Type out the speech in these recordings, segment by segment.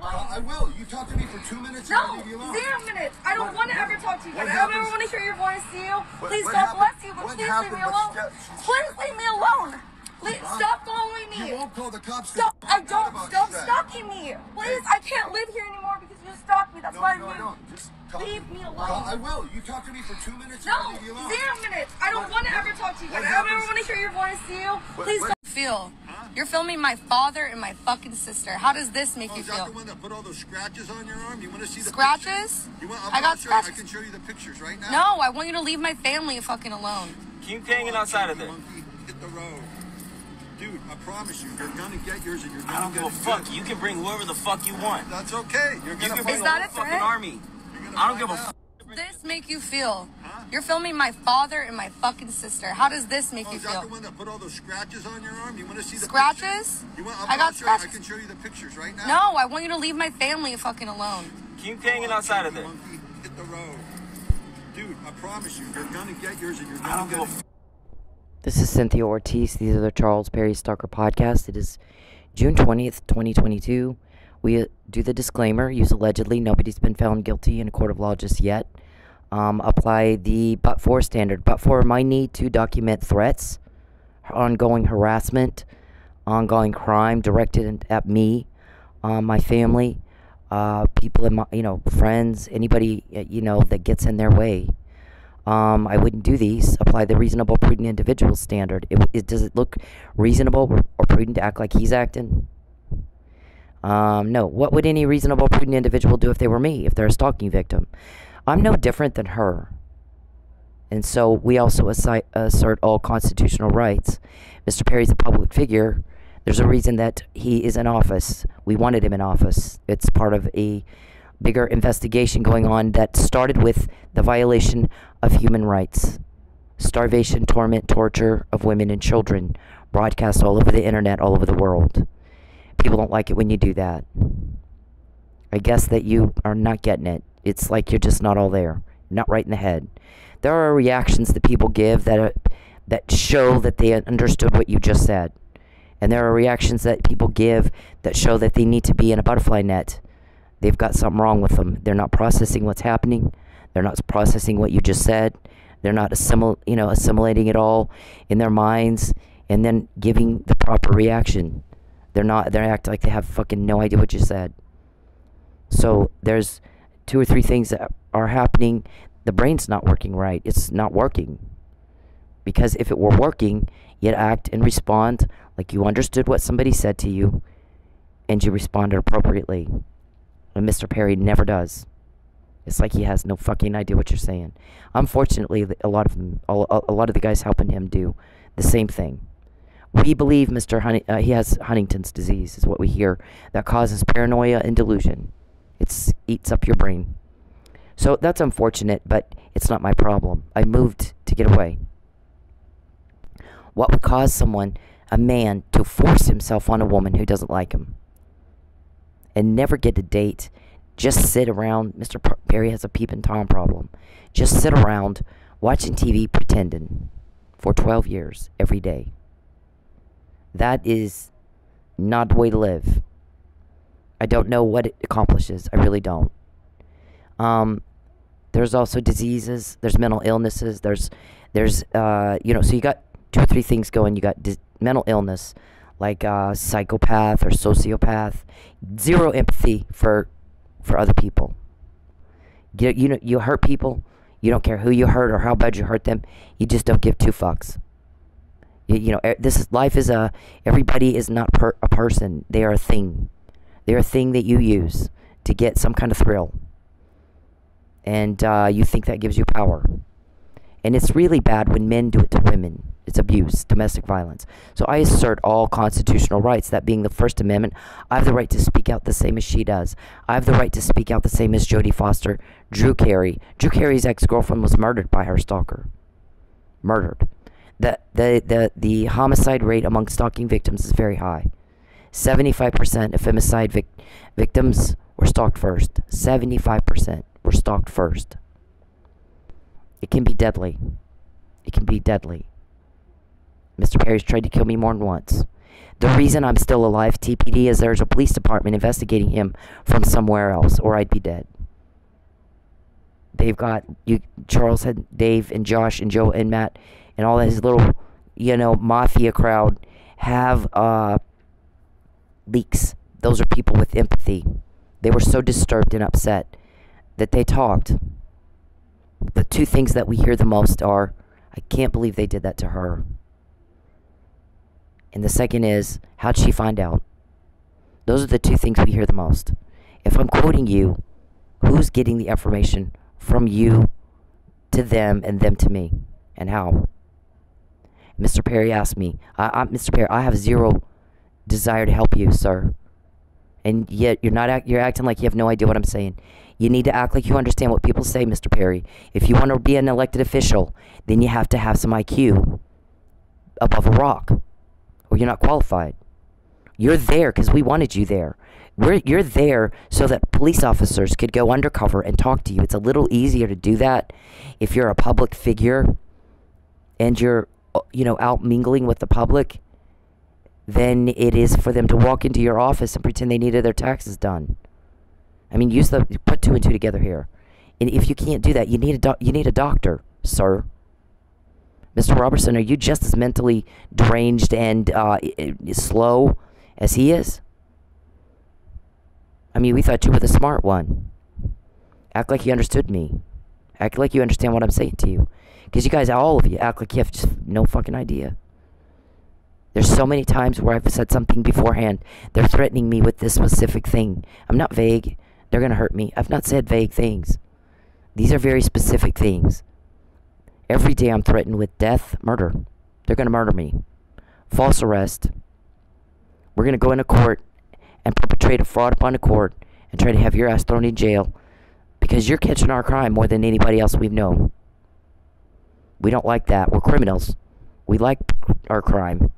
alone. I will. You talk to me for two minutes No, I'll leave you alone. zero minutes. I don't want to ever talk to you what again. I don't ever want to hear your voice, see you. What- Please, what God happened- bless you, but what please leave me alone. Please leave me alone. Please stop following me. You won't call the cops. Stop! I don't stop stalking me. Please, I can't live here anymore because you stalked me. That's No, why I no, moved. no. Just talk. Leave me alone. Call- I will. You talk to me for two minutes No, I'll leave you alone. zero minutes. I don't What- want to ever talk to you again. I don't ever want to hear your voice, see you. Please what- don't. You're filming my father and my fucking sister. How does this make Oh, you is that feel? the one that put all those scratches on your arm? You want to see the Scratches? pictures? You want, I'm I got I'll show you- I can show you the pictures right now. No, I want you to leave my family fucking alone. Keep hanging outside of there. Monkey, hit the road. Dude, I promise you, you're gonna get yours and you're gonna I don't get give a fuck. good. You can bring whoever the fuck you want. That's okay. You're gonna can find bring Is a that whole a fucking army. I don't give find a fuck. This make you feel? Huh? You're filming my father and my fucking sister. How does this make Oh, you is that feel? the one that put all those scratches on your arm? You want to see the Scratches? pictures? You want, I got I'll show you- I can show you the pictures right now. No, I want you to leave my family fucking alone. Keep hanging outside of there. Monkey, hit the road. Dude, I promise you, you're gonna get yours and you're I gonna get it. This is Cynthia Ortiz. These are the Charles Perry Stalker podcast. It is June 20th, 2022. We uh, do the disclaimer use allegedly. Nobody's been found guilty in a court of law just yet. Um, apply the but for standard. But for my need to document threats, ongoing harassment, ongoing crime directed at me, uh, my family, uh, people in my, you know, friends, anybody, you know, that gets in their way um, I wouldn't do these. Apply the reasonable, prudent individual standard. It, it, does it look reasonable or, or prudent to act like he's acting? Um, no. What would any reasonable, prudent individual do if they were me, if they're a stalking victim? I'm no different than her. And so we also assi- assert all constitutional rights. Mr. Perry's a public figure. There's a reason that he is in office. We wanted him in office. It's part of a bigger investigation going on that started with the violation of human rights starvation, torment, torture of women and children, broadcast all over the internet, all over the world. People don't like it when you do that. I guess that you are not getting it. It's like you're just not all there, not right in the head. There are reactions that people give that are, that show that they understood what you just said. And there are reactions that people give that show that they need to be in a butterfly net they've got something wrong with them. They're not processing what's happening. They're not processing what you just said. They're not assimil- you know, assimilating it all in their minds and then giving the proper reaction. They're not. They act like they have fucking no idea what you said. So there's two or three things that are happening. The brain's not working right. It's not working. Because if it were working, you'd act and respond like you understood what somebody said to you, and you responded appropriately. And Mr. Perry never does. It's like he has no fucking idea what you're saying. Unfortunately, a lot of them, a, lot of the guys helping him do the same thing. We believe Mr. Uh, he has Huntington's disease, is what we hear, that causes paranoia and delusion. It eats up your brain. So that's unfortunate, but it's not my problem. I moved to get away. What would cause someone, a man, to force himself on a woman who doesn't like him? and never get a date. Just sit around. Mr. Perry has a peeping Tom problem. Just sit around watching TV pretending for 12 years every day. That is not the way to live. I don't know what it accomplishes. I really don't. Um, there's also diseases. There's mental illnesses. There's, there's, uh, you know, so you got two or three things going. You got mental illness like a psychopath or sociopath. Zero empathy for for other people. You you know you hurt people. You don't care who you hurt or how bad you hurt them. You just don't give two fucks. You, you know this is life is a everybody is not per, a person. They are a thing. They're a thing that you use to get some kind of thrill. And uh, you think that gives you power. And it's really bad when men do it to women. It's abuse, domestic violence. So I assert all constitutional rights, that being the First Amendment. I have the right to speak out the same as she does. I have the right to speak out the same as Jodie Foster, Drew Carey. Drew Carey's ex girlfriend was murdered by her stalker. Murdered. The, the, the, the homicide rate among stalking victims is very high. 75% of femicide vic- victims were stalked first. 75% were stalked first. It can be deadly. It can be deadly. Mr. Perry's tried to kill me more than once. The reason I'm still alive, TPD, is there's a police department investigating him from somewhere else, or I'd be dead. They've got you, Charles had Dave and Josh and Joe and Matt and all his little, you know, mafia crowd have uh, leaks. Those are people with empathy. They were so disturbed and upset that they talked. The two things that we hear the most are, I can't believe they did that to her. And the second is, how'd she find out? Those are the two things we hear the most. If I'm quoting you, who's getting the information from you to them and them to me? And how? Mr. Perry asked me, I, I, Mr. Perry, I have zero desire to help you, sir. And yet you're not act, you're acting like you have no idea what I'm saying. You need to act like you understand what people say, Mr. Perry. If you want to be an elected official, then you have to have some IQ above a rock or you're not qualified. You're there because we wanted you there. We're, you're there so that police officers could go undercover and talk to you. It's a little easier to do that if you're a public figure and you're, uh, you know, out mingling with the public than it is for them to walk into your office and pretend they needed their taxes done. I mean, use the put two and two together here. And if you can't do that, you need a you need a doctor, sir. Mr. Robertson, are you just as mentally deranged and uh, slow as he is? I mean, we thought you were the smart one. Act like you understood me. Act like you understand what I'm saying to you. Because you guys, all of you, act like you have just no fucking idea. There's so many times where I've said something beforehand. They're threatening me with this specific thing. I'm not vague. They're going to hurt me. I've not said vague things. These are very specific things. Every day I'm threatened with death, murder. They're going to murder me. False arrest. We're going to go into court and perpetrate a fraud upon the court and try to have your ass thrown in jail because you're catching our crime more than anybody else we've known. We don't like that. We're criminals. We like our crime.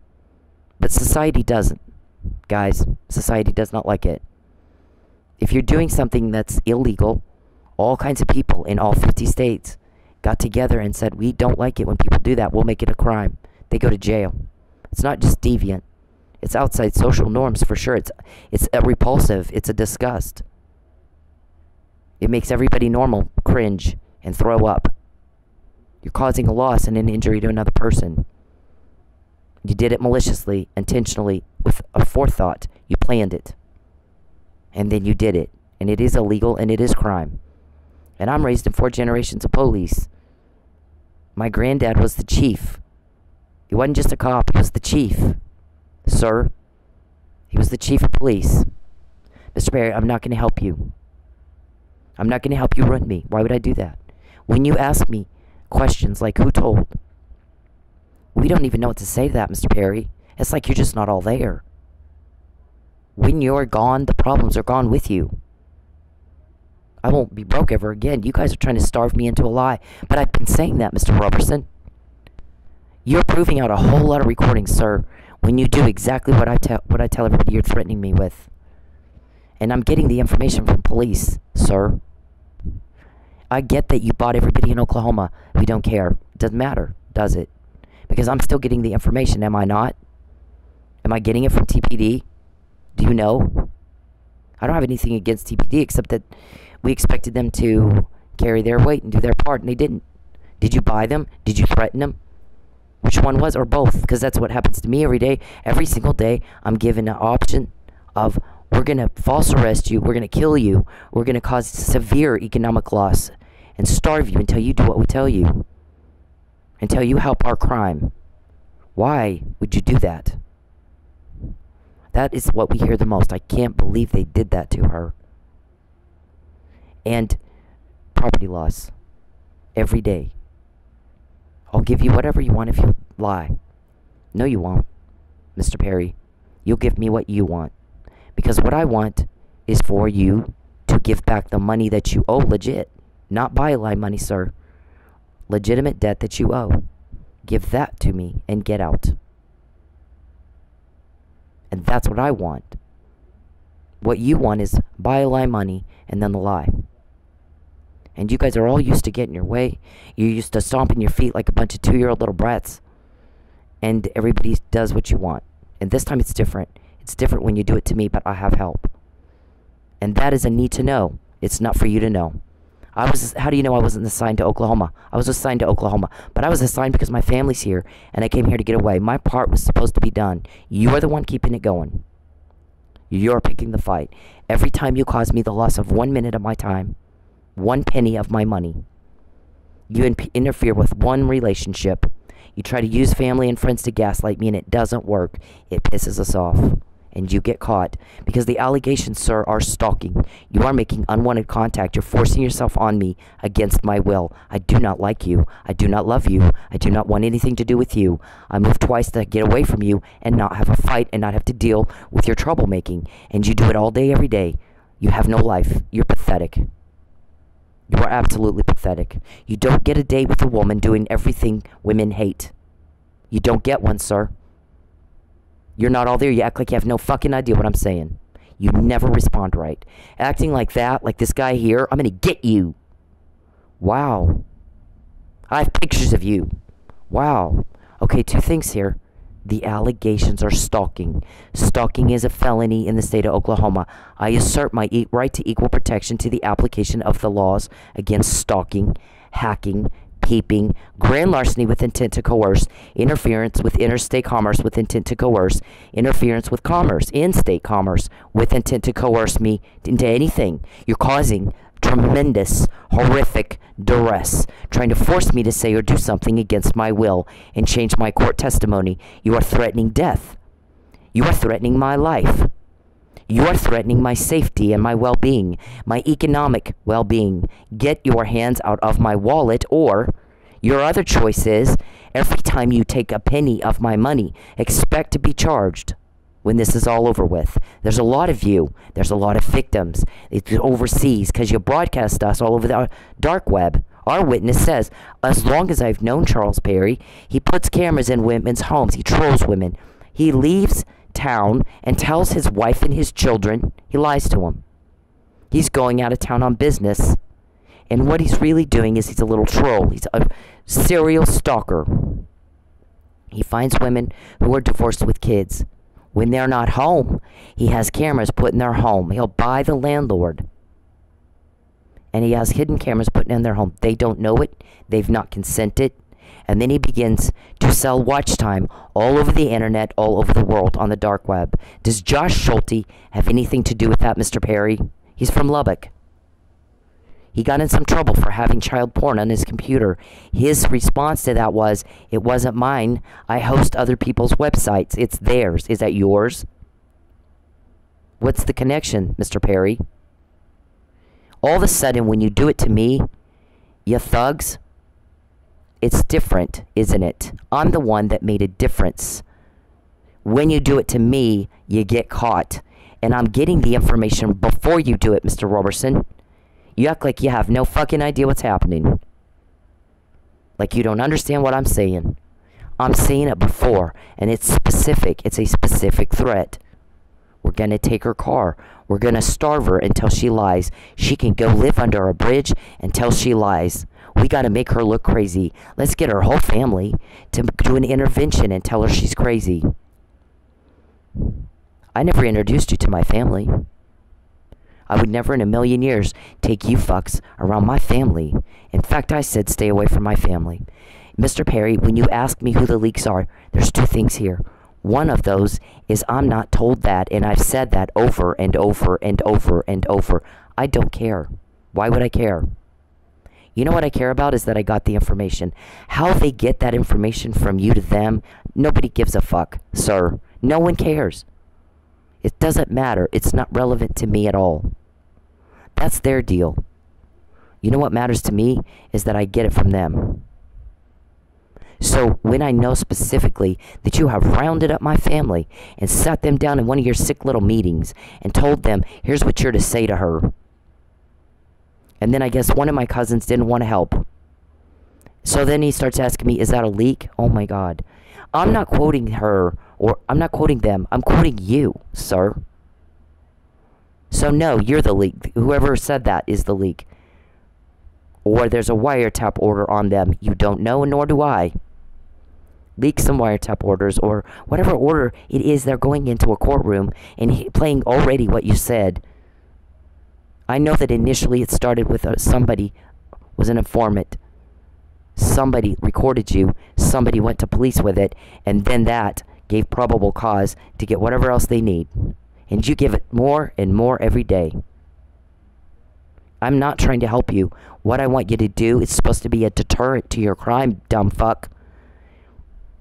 But society doesn't. Guys, society does not like it. If you're doing something that's illegal, all kinds of people in all 50 states got together and said, We don't like it when people do that. We'll make it a crime. They go to jail. It's not just deviant. It's outside social norms for sure. It's it's a repulsive. It's a disgust. It makes everybody normal cringe and throw up. You're causing a loss and an injury to another person. You did it maliciously, intentionally, with a forethought. You planned it. And then you did it. And it is illegal and it is crime. And I'm raised in four generations of police. My granddad was the chief. He wasn't just a cop, he was the chief. Sir, he was the chief of police. Mr. Perry, I'm not going to help you. I'm not going to help you run me. Why would I do that? When you ask me questions like who told, we don't even know what to say to that, Mr. Perry. It's like you're just not all there. When you're gone, the problems are gone with you. I won't be broke ever again. You guys are trying to starve me into a lie. But I've been saying that, Mr. Robertson. You're proving out a whole lot of recordings, sir, when you do exactly what I tell what I tell everybody you're threatening me with. And I'm getting the information from police, sir. I get that you bought everybody in Oklahoma. We don't care. Doesn't matter, does it? Because I'm still getting the information, am I not? Am I getting it from TPD? Do you know? I don't have anything against TPD except that we expected them to carry their weight and do their part, and they didn't. Did you buy them? Did you threaten them? Which one was, or both? Because that's what happens to me every day. Every single day, I'm given an option of we're going to false arrest you, we're going to kill you, we're going to cause severe economic loss and starve you until you do what we tell you, until you help our crime. Why would you do that? That is what we hear the most. I can't believe they did that to her and property loss every day. I'll give you whatever you want if you lie. No, you won't, Mr. Perry. You'll give me what you want. Because what I want is for you to give back the money that you owe legit. Not byline money, sir. Legitimate debt that you owe. Give that to me and get out. And that's what I want. What you want is buy a lie money and then the lie. And you guys are all used to getting your way. You're used to stomping your feet like a bunch of two year old little brats. And everybody does what you want. And this time it's different. It's different when you do it to me, but I have help. And that is a need to know. It's not for you to know. I was how do you know I wasn't assigned to Oklahoma? I was assigned to Oklahoma, but I was assigned because my family's here and I came here to get away. My part was supposed to be done. You are the one keeping it going. You're picking the fight. Every time you cause me the loss of 1 minute of my time, 1 penny of my money, you in- interfere with one relationship. You try to use family and friends to gaslight me and it doesn't work. It pisses us off and you get caught because the allegations, sir, are stalking. You are making unwanted contact. You're forcing yourself on me against my will. I do not like you. I do not love you. I do not want anything to do with you. I moved twice to get away from you and not have a fight and not have to deal with your troublemaking. And you do it all day, every day. You have no life. You're pathetic. You are absolutely pathetic. You don't get a date with a woman doing everything women hate. You don't get one, sir. You're not all there. You act like you have no fucking idea what I'm saying. You never respond right. Acting like that, like this guy here, I'm gonna get you. Wow. I have pictures of you. Wow. Okay, two things here. The allegations are stalking. Stalking is a felony in the state of Oklahoma. I assert my e- right to equal protection to the application of the laws against stalking, hacking, peeping, grand larceny with intent to coerce, interference with interstate commerce with intent to coerce, interference with commerce, in state commerce with intent to coerce me into anything. You're causing tremendous, horrific duress, trying to force me to say or do something against my will and change my court testimony. You are threatening death. You are threatening my life. You are threatening my safety and my well being, my economic well being. Get your hands out of my wallet, or your other choice is every time you take a penny of my money, expect to be charged when this is all over with. There's a lot of you, there's a lot of victims. It's overseas because you broadcast us all over the uh, dark web. Our witness says, as long as I've known Charles Perry, he puts cameras in women's homes. He trolls women. He leaves town and tells his wife and his children he lies to them. He's going out of town on business. And what he's really doing is he's a little troll. He's a serial stalker. He finds women who are divorced with kids. When they're not home, he has cameras put in their home. He'll buy the landlord. And he has hidden cameras put in their home. They don't know it. They've not consented. And then he begins to sell watch time all over the internet, all over the world on the dark web. Does Josh Schulte have anything to do with that, Mr. Perry? He's from Lubbock. He got in some trouble for having child porn on his computer. His response to that was, It wasn't mine. I host other people's websites. It's theirs. Is that yours? What's the connection, Mr. Perry? All of a sudden, when you do it to me, you thugs, it's different, isn't it? I'm the one that made a difference. When you do it to me, you get caught. And I'm getting the information before you do it, Mr. Robertson. You act like you have no fucking idea what's happening. Like you don't understand what I'm saying. I'm saying it before, and it's specific. It's a specific threat. We're gonna take her car. We're gonna starve her until she lies. She can go live under a bridge until she lies. We gotta make her look crazy. Let's get her whole family to do an intervention and tell her she's crazy. I never introduced you to my family. I would never in a million years take you fucks around my family. In fact, I said stay away from my family. Mr. Perry, when you ask me who the leaks are, there's two things here. One of those is I'm not told that, and I've said that over and over and over and over. I don't care. Why would I care? You know what I care about is that I got the information. How they get that information from you to them, nobody gives a fuck, sir. No one cares. It doesn't matter. It's not relevant to me at all. That's their deal. You know what matters to me is that I get it from them. So when I know specifically that you have rounded up my family and sat them down in one of your sick little meetings and told them, here's what you're to say to her. And then I guess one of my cousins didn't want to help. So then he starts asking me, is that a leak? Oh my God. I'm not quoting her or I'm not quoting them. I'm quoting you, sir. So no, you're the leak. Whoever said that is the leak. Or there's a wiretap order on them. You don't know, nor do I. leak some wiretap orders or whatever order it is they're going into a courtroom and playing already what you said. I know that initially it started with uh, somebody was an informant. Somebody recorded you, somebody went to police with it, and then that gave probable cause to get whatever else they need. And you give it more and more every day. I'm not trying to help you. What I want you to do is supposed to be a deterrent to your crime, dumb fuck.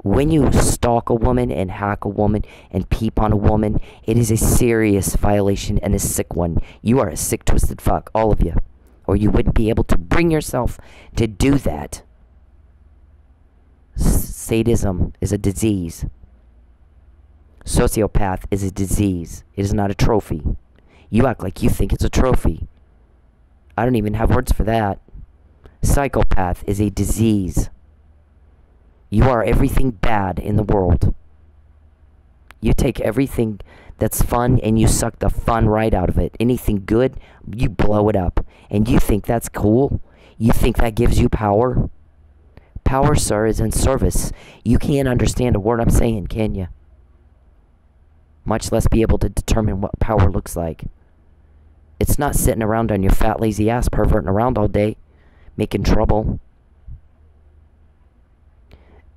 When you stalk a woman and hack a woman and peep on a woman, it is a serious violation and a sick one. You are a sick, twisted fuck, all of you. Or you wouldn't be able to bring yourself to do that. Sadism is a disease. Sociopath is a disease. It is not a trophy. You act like you think it's a trophy. I don't even have words for that. Psychopath is a disease. You are everything bad in the world. You take everything that's fun and you suck the fun right out of it. Anything good, you blow it up. And you think that's cool? You think that gives you power? Power, sir, is in service. You can't understand a word I'm saying, can you? Much less be able to determine what power looks like. It's not sitting around on your fat, lazy ass perverting around all day, making trouble.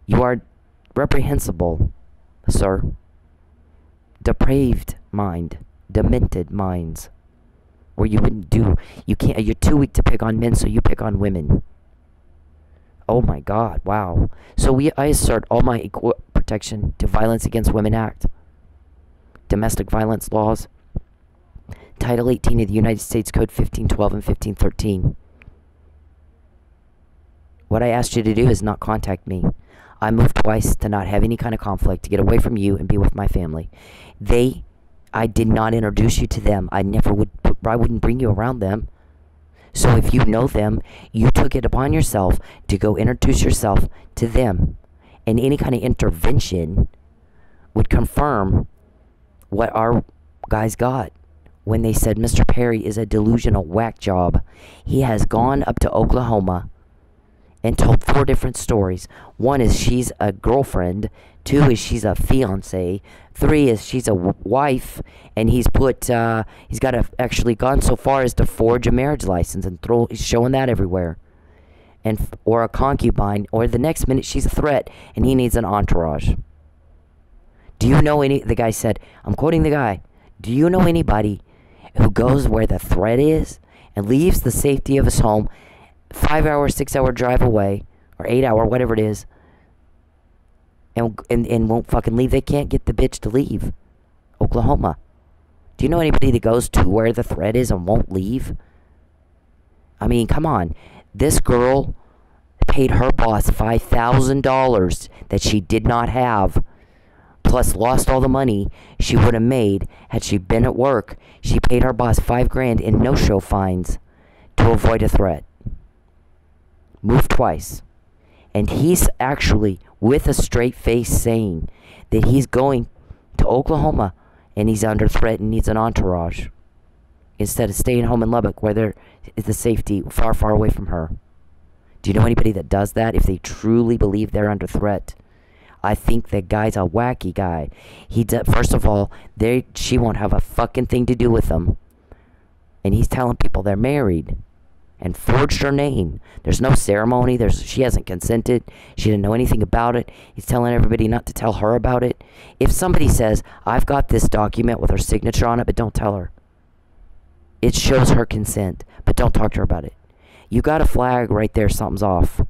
You are reprehensible, sir. Depraved mind, demented minds. Where you wouldn't do, you can't, you're too weak to pick on men, so you pick on women. Oh my God, wow. So we, I assert all my equal protection to Violence Against Women Act, domestic violence laws, Title 18 of the United States Code 1512 and 1513. What I asked you to do is not contact me. I moved twice to not have any kind of conflict, to get away from you and be with my family. They, I did not introduce you to them. I never would, I wouldn't bring you around them. So if you know them, you took it upon yourself to go introduce yourself to them. And any kind of intervention would confirm what our guys got when they said Mr. Perry is a delusional whack job. He has gone up to Oklahoma and told four different stories. One is she's a girlfriend. Two is she's a fiance. Three is she's a w- wife, and he's put uh, he's got a, actually gone so far as to forge a marriage license and throw he's showing that everywhere, and or a concubine. Or the next minute she's a threat, and he needs an entourage. Do you know any? The guy said, I'm quoting the guy. Do you know anybody who goes where the threat is and leaves the safety of his home five hour, six hour drive away, or eight hour, whatever it is, and, and, and won't fucking leave. They can't get the bitch to leave Oklahoma. Do you know anybody that goes to where the threat is and won't leave? I mean, come on. This girl paid her boss $5,000 that she did not have, plus lost all the money she would have made had she been at work. She paid her boss 5 grand in no-show fines to avoid a threat moved twice. And he's actually, with a straight face, saying that he's going to Oklahoma and he's under threat and needs an entourage instead of staying home in Lubbock where there is the safety far, far away from her. Do you know anybody that does that if they truly believe they're under threat? I think that guy's a wacky guy. He first of all, they she won't have a fucking thing to do with him. and he's telling people they're married and forged her name. There's no ceremony. There's she hasn't consented. She didn't know anything about it. He's telling everybody not to tell her about it. If somebody says, "I've got this document with her signature on it, but don't tell her." It shows her consent, but don't talk to her about it. You got a flag right there something's off.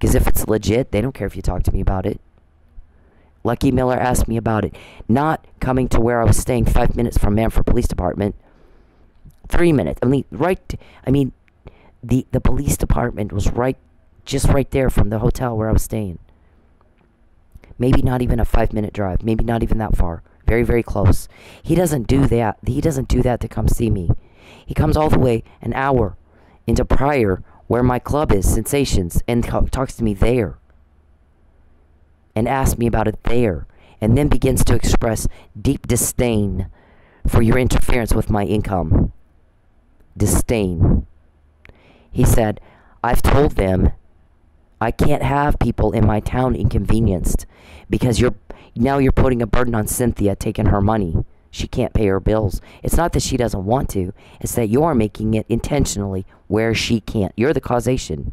Cuz if it's legit, they don't care if you talk to me about it. Lucky Miller asked me about it. Not coming to where I was staying 5 minutes from Mannford Police Department. 3 minutes. I mean, right I mean, the the police department was right just right there from the hotel where I was staying. Maybe not even a 5 minute drive, maybe not even that far. Very very close. He doesn't do that. He doesn't do that to come see me. He comes all the way an hour into Pryor where my club is, Sensations, and talks to me there. And asks me about it there. And then begins to express deep disdain for your interference with my income. Disdain. He said, I've told them I can't have people in my town inconvenienced because you're now you're putting a burden on Cynthia taking her money. She can't pay her bills. It's not that she doesn't want to, it's that you're making it intentionally where she can't. You're the causation.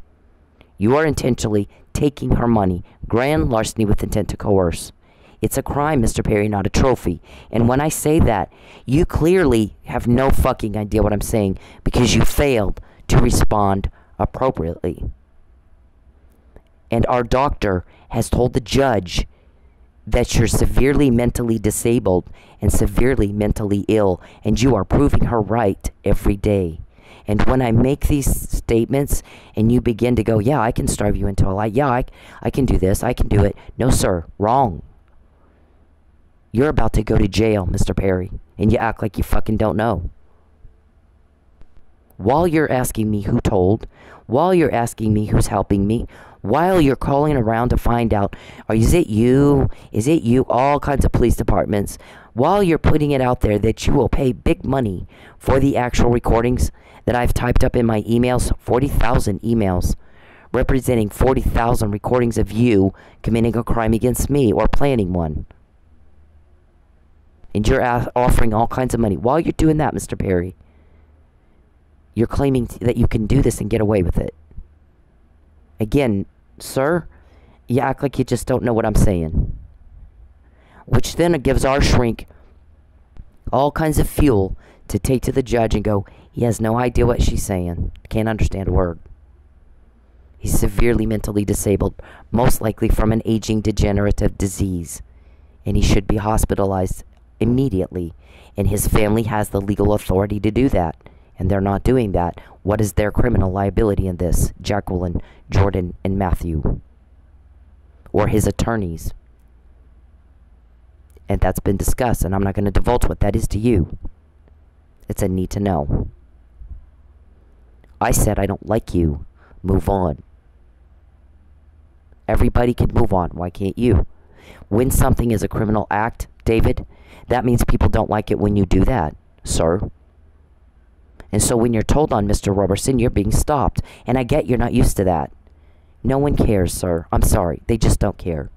You are intentionally taking her money, grand larceny with intent to coerce. It's a crime, Mr. Perry, not a trophy. And when I say that, you clearly have no fucking idea what I'm saying because you failed to respond appropriately. And our doctor has told the judge that you're severely mentally disabled and severely mentally ill, and you are proving her right every day. And when I make these statements and you begin to go, yeah, I can starve you into a lie. Yeah, I, I can do this. I can do it. No, sir. Wrong. You're about to go to jail, Mr. Perry. And you act like you fucking don't know. While you're asking me who told, while you're asking me who's helping me, while you're calling around to find out, or is it you? Is it you? All kinds of police departments. While you're putting it out there that you will pay big money for the actual recordings, that I've typed up in my emails 40,000 emails representing 40,000 recordings of you committing a crime against me or planning one. And you're offering all kinds of money. While you're doing that, Mr. Perry, you're claiming that you can do this and get away with it. Again, sir, you act like you just don't know what I'm saying. Which then gives our shrink all kinds of fuel to take to the judge and go, he has no idea what she's saying. Can't understand a word. He's severely mentally disabled, most likely from an aging degenerative disease, and he should be hospitalized immediately. And his family has the legal authority to do that, and they're not doing that. What is their criminal liability in this? Jacqueline, Jordan, and Matthew, or his attorneys. And that's been discussed, and I'm not going to divulge what that is to you. It's a need to know. I said I don't like you. Move on. Everybody can move on. Why can't you? When something is a criminal act, David, that means people don't like it when you do that, sir. And so when you're told on Mr. Robertson, you're being stopped. And I get you're not used to that. No one cares, sir. I'm sorry. They just don't care.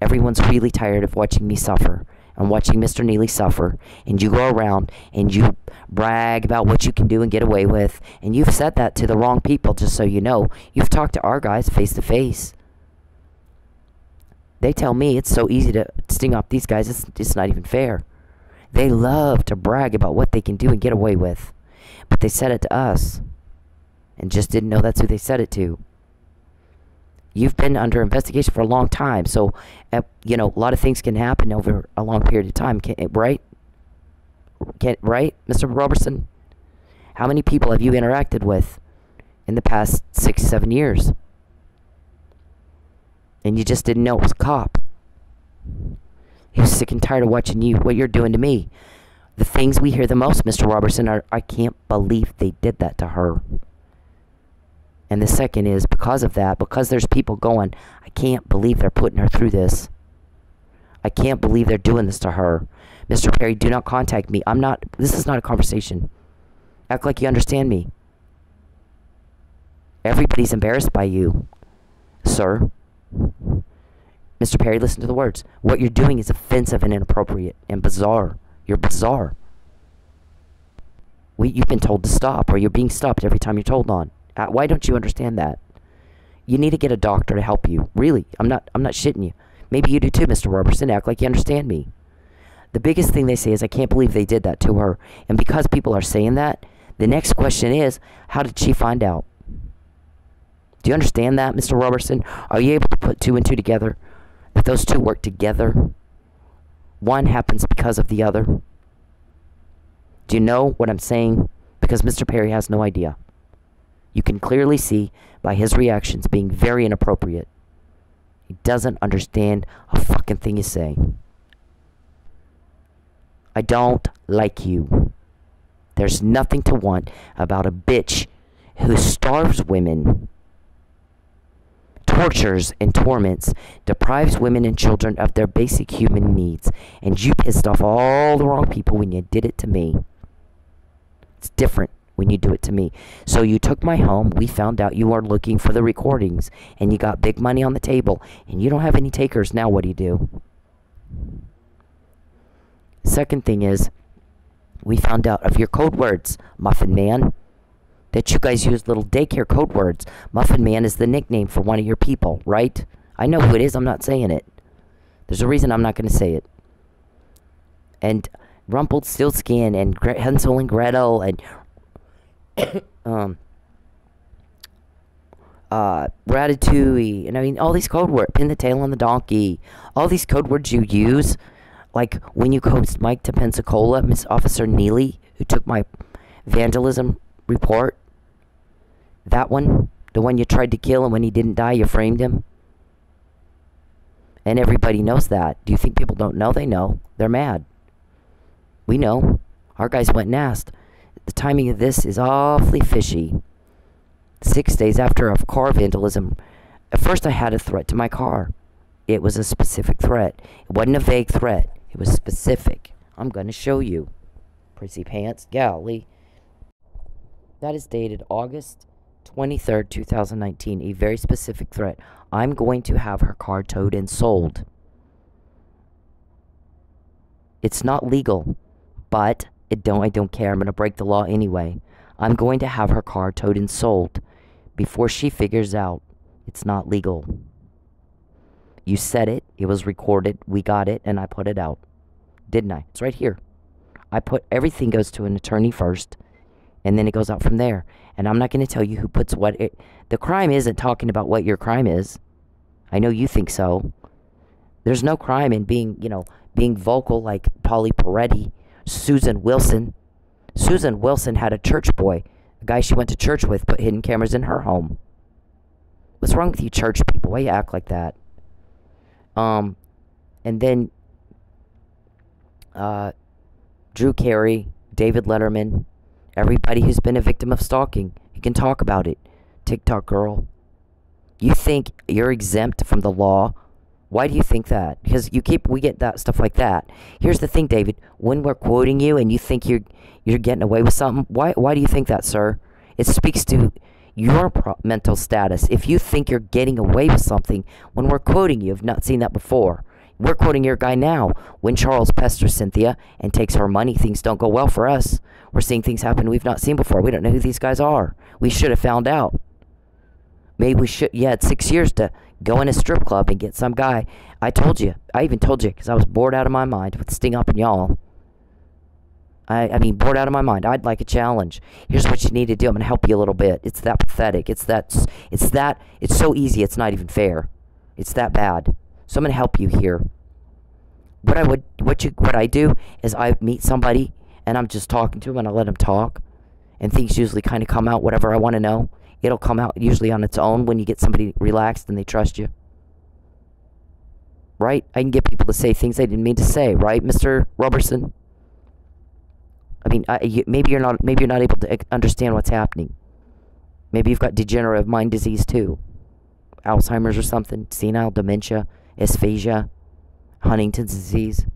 Everyone's really tired of watching me suffer and watching Mr. Nealey suffer, and you go around and you brag about what you can do and get away with, and you've said that to the wrong people, just so you know. You've talked to our guys face to face. They tell me it's so easy to sting off these guys, it's, it's not even fair. They love to brag about what they can do and get away with. But they said it to us and just didn't know that's who they said it to you've been under investigation for a long time. So, uh, you know, a lot of things can happen over a long period of time, can, right? Can, right, Mr. Robertson? How many people have you interacted with in the past six, seven years? And you just didn't know it was a cop. He was sick and tired of watching you, what you're doing to me. The things we hear the most, Mr. Robertson, are I can't believe they did that to her. And the second is because of that, because there's people going, I can't believe they're putting her through this. I can't believe they're doing this to her. Mr. Perry, do not contact me. I'm not, this is not a conversation. Act like you understand me. Everybody's embarrassed by you, sir. Mr. Perry, listen to the words. What you're doing is offensive and inappropriate and bizarre. You're bizarre. We, you've been told to stop, or you're being stopped every time you're told on. Uh, why don't you understand that? You need to get a doctor to help you. Really, I'm not. I'm not shitting you. Maybe you do too, Mr. Robertson. Act like you understand me. The biggest thing they say is, "I can't believe they did that to her." And because people are saying that, the next question is, "How did she find out?" Do you understand that, Mr. Robertson? Are you able to put two and two together? That those two work together. One happens because of the other. Do you know what I'm saying? Because Mr. Perry has no idea. You can clearly see by his reactions being very inappropriate. He doesn't understand a fucking thing you say. I don't like you. There's nothing to want about a bitch who starves women, tortures and torments, deprives women and children of their basic human needs, and you pissed off all the wrong people when you did it to me. It's different when you do it to me. So you took my home. We found out you are looking for the recordings and you got big money on the table and you don't have any takers. Now what do you do? Second thing is, we found out of your code words, Muffin Man, that you guys use little daycare code words. Muffin Man is the nickname for one of your people, right? I know who it is. I'm not saying it. There's a reason I'm not going to say it. And Rumpled Rumpelstiltskin and Gre- Hansel and Gretel and um uh Ratatouille and I mean all these code words. Pin the tail on the donkey. All these code words you use, like when you coached Mike to Pensacola, Miss Officer Nealey, who took my vandalism report. That one, the one you tried to kill, and when he didn't die, you framed him. And everybody knows that. Do you think people don't know? They know. They're mad. We know. Our guys went and asked. The timing of this is awfully fishy. Six days after a car vandalism, at first I had a threat to my car. It was a specific threat. It wasn't a vague threat. It was specific. I'm going to show you. Prissy Pants, Galley. That is dated August 23rd, 2019. A very specific threat. I'm going to have her car towed and sold. It's not legal, but it don't I don't care. I'm going to break the law anyway. I'm going to have her car towed and sold before she figures out it's not legal. You said it, it was recorded, we got it, and I put it out. Didn't I? It's right here. I put everything goes to an attorney first, and then it goes out from there. And I'm not going to tell you who puts what. It, the crime isn't talking about what your crime is. I know you think so. There's no crime in being, you know, being vocal like Polly Peretti, Susan Wilson. Susan Wilson had a church boy, a guy she went to church with, put hidden cameras in her home. What's wrong with you, church people? Why you act like that? Um, and then uh, Drew Carey, David Letterman, everybody who's been a victim of stalking, you can talk about it. TikTok girl. You think you're exempt from the law? Why do you think that? Because you keep we get that stuff like that. Here's the thing, David. When we're quoting you and you think you're you're getting away with something, why why do you think that, sir? It speaks to your mental status. If you think you're getting away with something when we're quoting you, I've not seen that before. We're quoting your guy now. When Charles pesters Cynthia and takes her money, things don't go well for us. We're seeing things happen we've not seen before. We don't know who these guys are. We should have found out. Maybe we should. You had six years to go in a strip club and get some guy. I told you. I even told you because I was bored out of my mind with Sting Up and Y'all. I, I mean, bored out of my mind. I'd like a challenge. Here's what you need to do. I'm gonna help you a little bit. It's that pathetic. It's that. It's that. It's so easy. It's not even fair. It's that bad. So I'm gonna help you here. What I would, what you, what I do is I meet somebody and I'm just talking to them and I let them talk, and things usually kind of come out. Whatever I want to know, it'll come out usually on its own when you get somebody relaxed and they trust you. Right? I can get people to say things they didn't mean to say. Right, Mister Robertson? I mean, I, you, maybe you're not maybe you're not able to understand what's happening. Maybe you've got degenerative mind disease too, Alzheimer's or something, senile dementia, aphasia, Huntington's disease.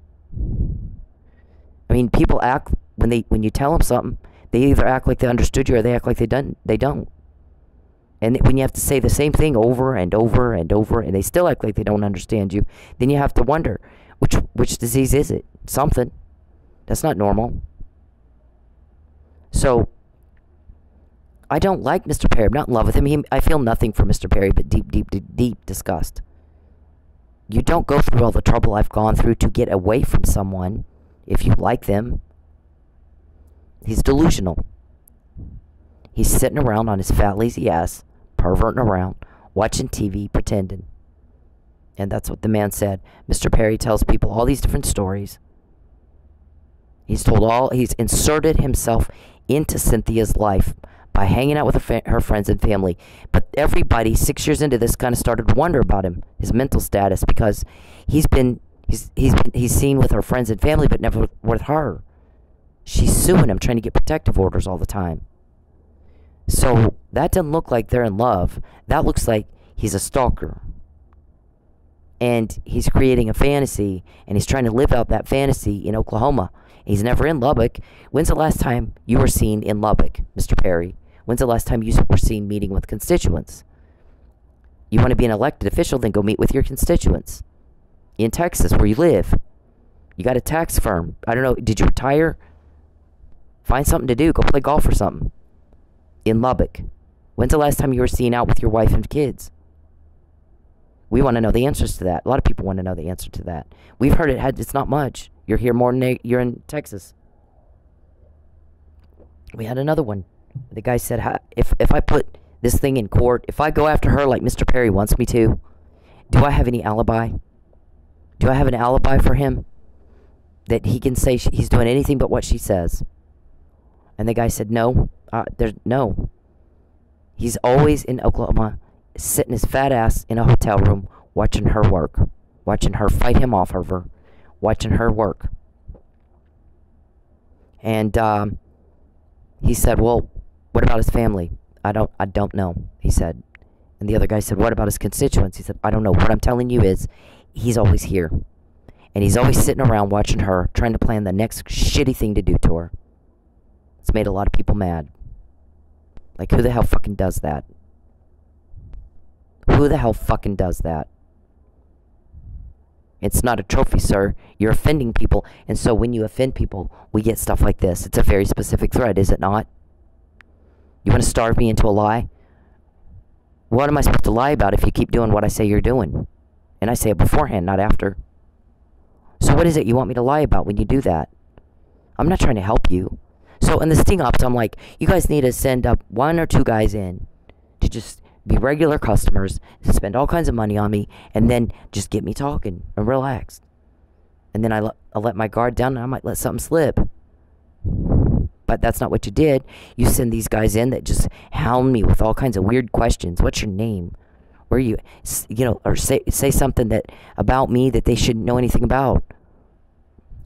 I mean, people act when they when you tell them something, they either act like they understood you or they act like they don't. They don't. And when you have to say the same thing over and over and over, and they still act like they don't understand you, then you have to wonder which which disease is it? Something. That's not normal. So I don't like Mr. Perry. I'm not in love with him. He, I feel nothing for Mr. Perry but deep, deep, deep, deep disgust. You don't go through all the trouble I've gone through to get away from someone if you like them. He's delusional. He's sitting around on his fat, lazy ass, perverting around, watching TV, pretending. And that's what the man said. Mr. Perry tells people all these different stories. He's told all, he's inserted himself into Cynthia's life by hanging out with her, her, friends and family. But everybody, six years into this, kind of started to wonder about him, his mental status, because he's been he's he's been, he's seen with her friends and family, but never with her. She's suing him, trying to get protective orders all the time. So that doesn't look like they're in love. That looks like he's a stalker. And he's creating a fantasy, and he's trying to live out that fantasy in Oklahoma. He's never in Lubbock. When's the last time you were seen in Lubbock, Mr. Perry? When's the last time you were seen meeting with constituents? You want to be an elected official, then go meet with your constituents in Texas where you live. You got a tax firm. I don't know. Did you retire? Find something to do. Go play golf or something in Lubbock. When's the last time you were seen out with your wife and kids? We want to know the answers to that. A lot of people want to know the answer to that. We've heard it. Had, it's not much. You're here more than you're in Texas. We had another one. The guy said, "If if I put this thing in court, if I go after her like Mr. Perry wants me to, do I have any alibi? Do I have an alibi for him that he can say he's doing anything but what she says?" And the guy said, "No, uh, there's no. He's always in Oklahoma, sitting his fat ass in a hotel room, watching her work, watching her fight him off of her, watching her work." And um, he said, "Well, what about his family?" I don't I don't know, he said. And the other guy said, "What about his constituents?" He said, "I don't know. What I'm telling you is he's always here. And he's always sitting around watching her, trying to plan the next shitty thing to do to her." It's made a lot of people mad. Like who the hell fucking does that? Who the hell fucking does that? It's not a trophy, sir. You're offending people. And so when you offend people, we get stuff like this. It's a very specific threat, is it not? You want to starve me into a lie? What am I supposed to lie about if you keep doing what I say you're doing? And I say it beforehand, not after. So what is it you want me to lie about when you do that? I'm not trying to help you. So in the sting ops, I'm like, you guys need to send up one or two guys in to just be regular customers, to spend all kinds of money on me, and then just get me talking and relaxed. And then I, l- I let my guard down and I might let something slip. But that's not what you did. You send these guys in that just hound me with all kinds of weird questions. What's your name? Where you, you know, or say say something that about me that they shouldn't know anything about.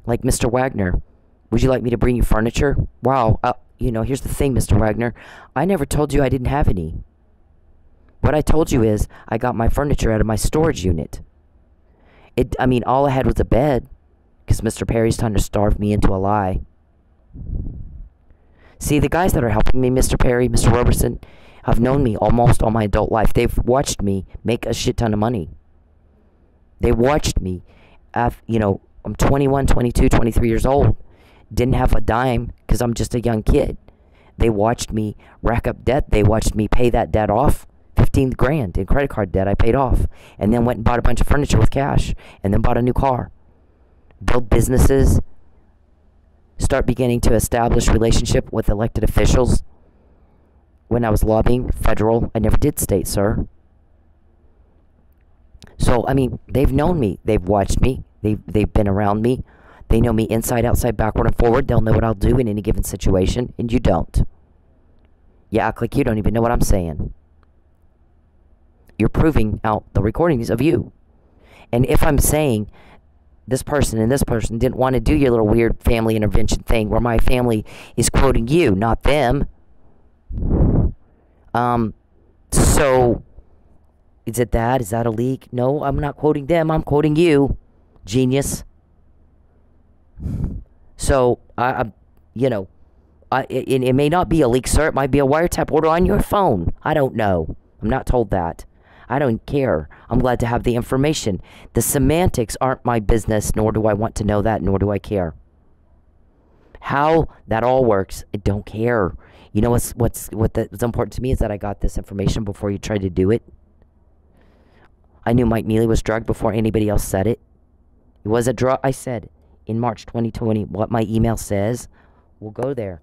Like Mr. Wagner, would you like me to bring you furniture? Wow, uh, you know, here's the thing, Mr. Wagner. I never told you I didn't have any. What I told you is I got my furniture out of my storage unit. It, I mean, all I had was a bed, because Mr. Perry's trying to starve me into a lie. See, the guys that are helping me, Mr. Perry, Mr. Roberson, have known me almost all my adult life. They've watched me make a shit ton of money. They watched me. I've, you know, I'm 21, 22, 23 years old. Didn't have a dime because I'm just a young kid. They watched me rack up debt. They watched me pay that debt off. 15 grand in credit card debt I paid off. And then went and bought a bunch of furniture with cash. And then bought a new car. Built businesses start beginning to establish relationship with elected officials. When I was lobbying federal, I never did state, sir. So I mean, they've known me, they've watched me, they've they've been around me, they know me inside, outside, backward, and forward. They'll know what I'll do in any given situation, and you don't. You act like you don't even know what I'm saying. You're proving out the recordings of you. And if I'm saying this person and this person didn't want to do your little weird family intervention thing where my family is quoting you, not them. Um, so is it that? Is that a leak? No, I'm not quoting them. I'm quoting you, genius. So I, I you know, I it, it may not be a leak, sir. It might be a wiretap order on your phone. I don't know. I'm not told that. I don't care. I'm glad to have the information. The semantics aren't my business, nor do I want to know that, nor do I care. How that all works, I don't care. You know what's what's what important to me is that I got this information before you tried to do it. I knew Mike Nealey was drugged before anybody else said it. It was a drug. I said in March 2020 what my email says. We'll go there.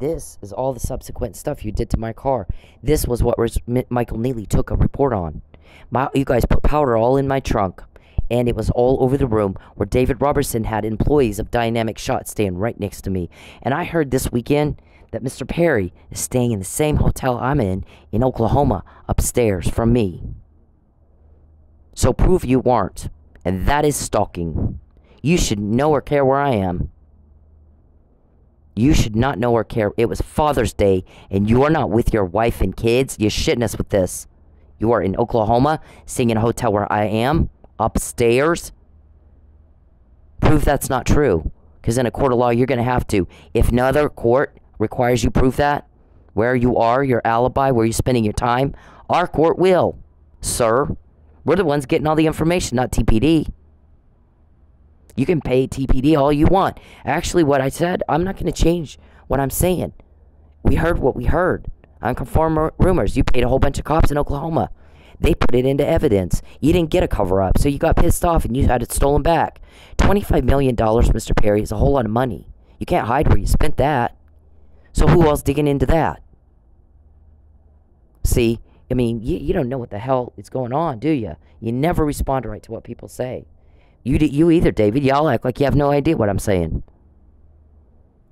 This is all the subsequent stuff you did to my car. This was what was Michael Nealey took a report on. My, you guys put powder all in my trunk, and it was all over the room where David Robertson had employees of Dynamic Shot staying right next to me. And I heard this weekend that Mr. Perry is staying in the same hotel I'm in in Oklahoma upstairs from me. So prove you weren't, and that is stalking. You should know or care where I am. You should not know or care. It was Father's Day, and you are not with your wife and kids. You're shitting us with this. You are in Oklahoma, staying in a hotel where I am, upstairs. Prove that's not true. Because in a court of law, you're going to have to. If another court requires you prove that, where you are, your alibi, where you're spending your time, our court will, sir. We're the ones getting all the information, not TPD. You can pay TPD all you want. Actually, what I said, I'm not going to change what I'm saying. We heard what we heard. Unconfirmed ru- rumors. You paid a whole bunch of cops in Oklahoma. They put it into evidence. You didn't get a cover up, so you got pissed off and you had it stolen back. $25 million, Mr. Perry, is a whole lot of money. You can't hide where you spent that. So who else digging into that? See, I mean, you, you don't know what the hell is going on, do you? You never respond right to what people say. You, you either, David. Y'all act like you have no idea what I'm saying.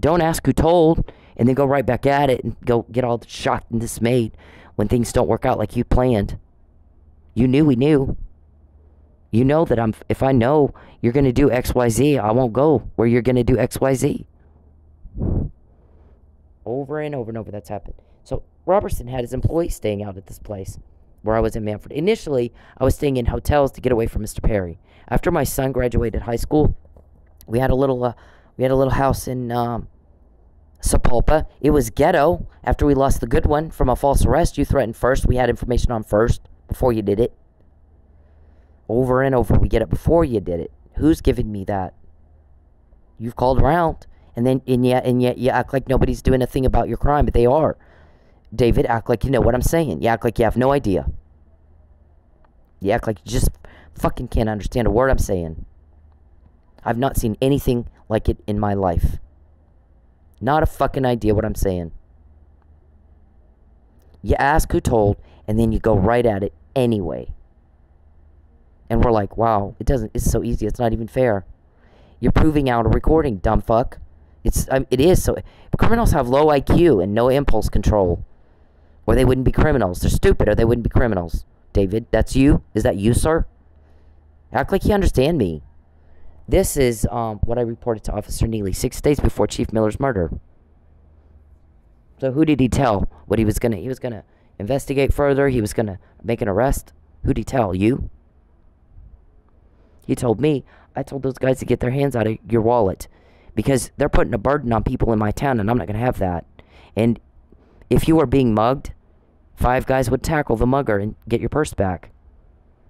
Don't ask who told, and then go right back at it and go get all shocked and dismayed when things don't work out like you planned. You knew we knew. You know that I'm. If I know you're gonna do X, Y, Z, I won't go where you're gonna do X, Y, Z. Over and over and over, that's happened. So Robertson had his employees staying out at this place where I was in Mannford. Initially, I was staying in hotels to get away from Mr. Perry. After my son graduated high school, we had a little uh, we had a little house in um, Sapulpa. It was ghetto. After we lost the good one from a false arrest, you threatened first. We had information on first before you did it. Over and over, we get it before you did it. Who's giving me that? You've called around, and then and yet and yet you act like nobody's doing a thing about your crime, but they are. David, act like you know what I'm saying. You act like you have no idea. You act like you just fucking can't understand a word I'm saying. I've not seen anything like it in my life. Not a fucking idea what I'm saying. You ask who told, and then you go right at it anyway. And we're like, wow, it doesn't. It's so easy. It's not even fair. You're proving out a recording, dumb fuck. It's um, it is so. Criminals have low IQ and no impulse control, or they wouldn't be criminals. They're stupid, or they wouldn't be criminals. David, that's you. Is that you, sir? Act like you understand me. This is um, what I reported to Officer Nealey six days before Chief Miller's murder. So who did he tell what he was gonna? He was gonna investigate further. He was gonna make an arrest. Who'd he tell? You? He told me. I told those guys to get their hands out of your wallet because they're putting a burden on people in my town, and I'm not gonna have that. And if you are being mugged, five guys would tackle the mugger and get your purse back.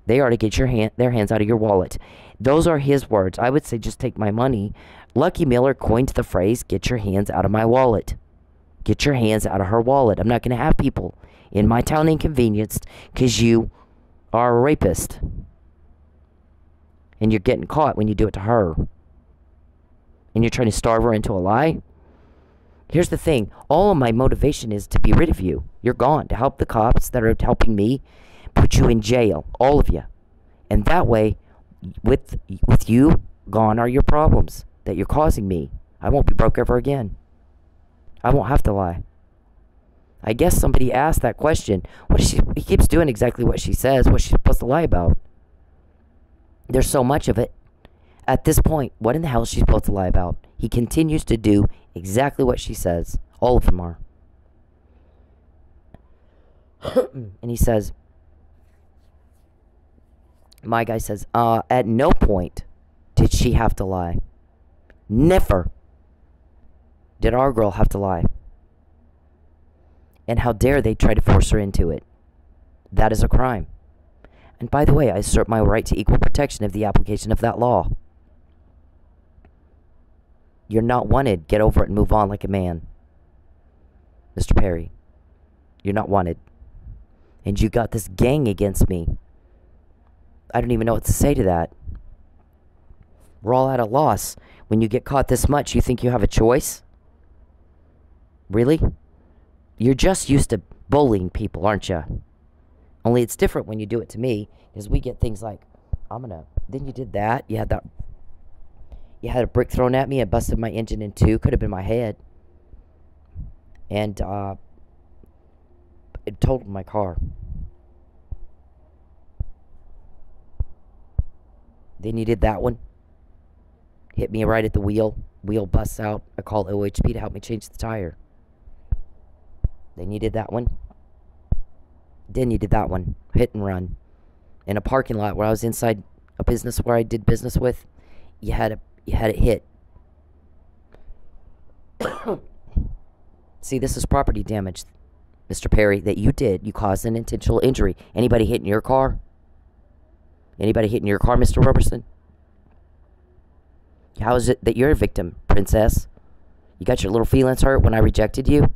They are to get your hand, their hands out of your wallet. Those are his words. I would say just take my money. Lucky Miller coined the phrase, get your hands out of my wallet. Get your hands out of her wallet. I'm not going to have people in my town inconvenienced because you are a rapist. And you're getting caught when you do it to her. And you're trying to starve her into a lie. Here's the thing all of my motivation is to be rid of you. You're gone to help the cops that are helping me put you in jail, all of you. And that way, with with you gone are your problems that you're causing me. I won't be broke ever again. I won't have to lie. I guess somebody asked that question. What she? He keeps doing exactly what she says. what she's supposed to lie about? There's so much of it. At this point, what in the hell is she supposed to lie about? He continues to do exactly what she says. All of them are. and he says, my guy says, uh, at no point did she have to lie. Never did our girl have to lie. And how dare they try to force her into it? That is a crime. And by the way, I assert my right to equal protection of the application of that law. You're not wanted. Get over it and move on like a man. Mr. Perry, you're not wanted. And you got this gang against me. I don't even know what to say to that. We're all at a loss. When you get caught this much, you think you have a choice? Really? You're just used to bullying people, aren't you? Only it's different when you do it to me, because we get things like, I'm gonna. Then you did that. You had that. You had a brick thrown at me and busted my engine in two. Could have been my head. And uh, it totaled my car. Then you did that one. Hit me right at the wheel. Wheel busts out. I call OHP to help me change the tire. Then you did that one. Then you did that one. Hit and run. In a parking lot where I was inside a business where I did business with, you had a You had it hit. See, this is property damage, Mr. Perry, that you did. You caused an intentional injury. Anybody hitting your car? Anybody hitting your car, Mr. Robertson? How is it that you're a victim, princess? You got your little feelings hurt when I rejected you?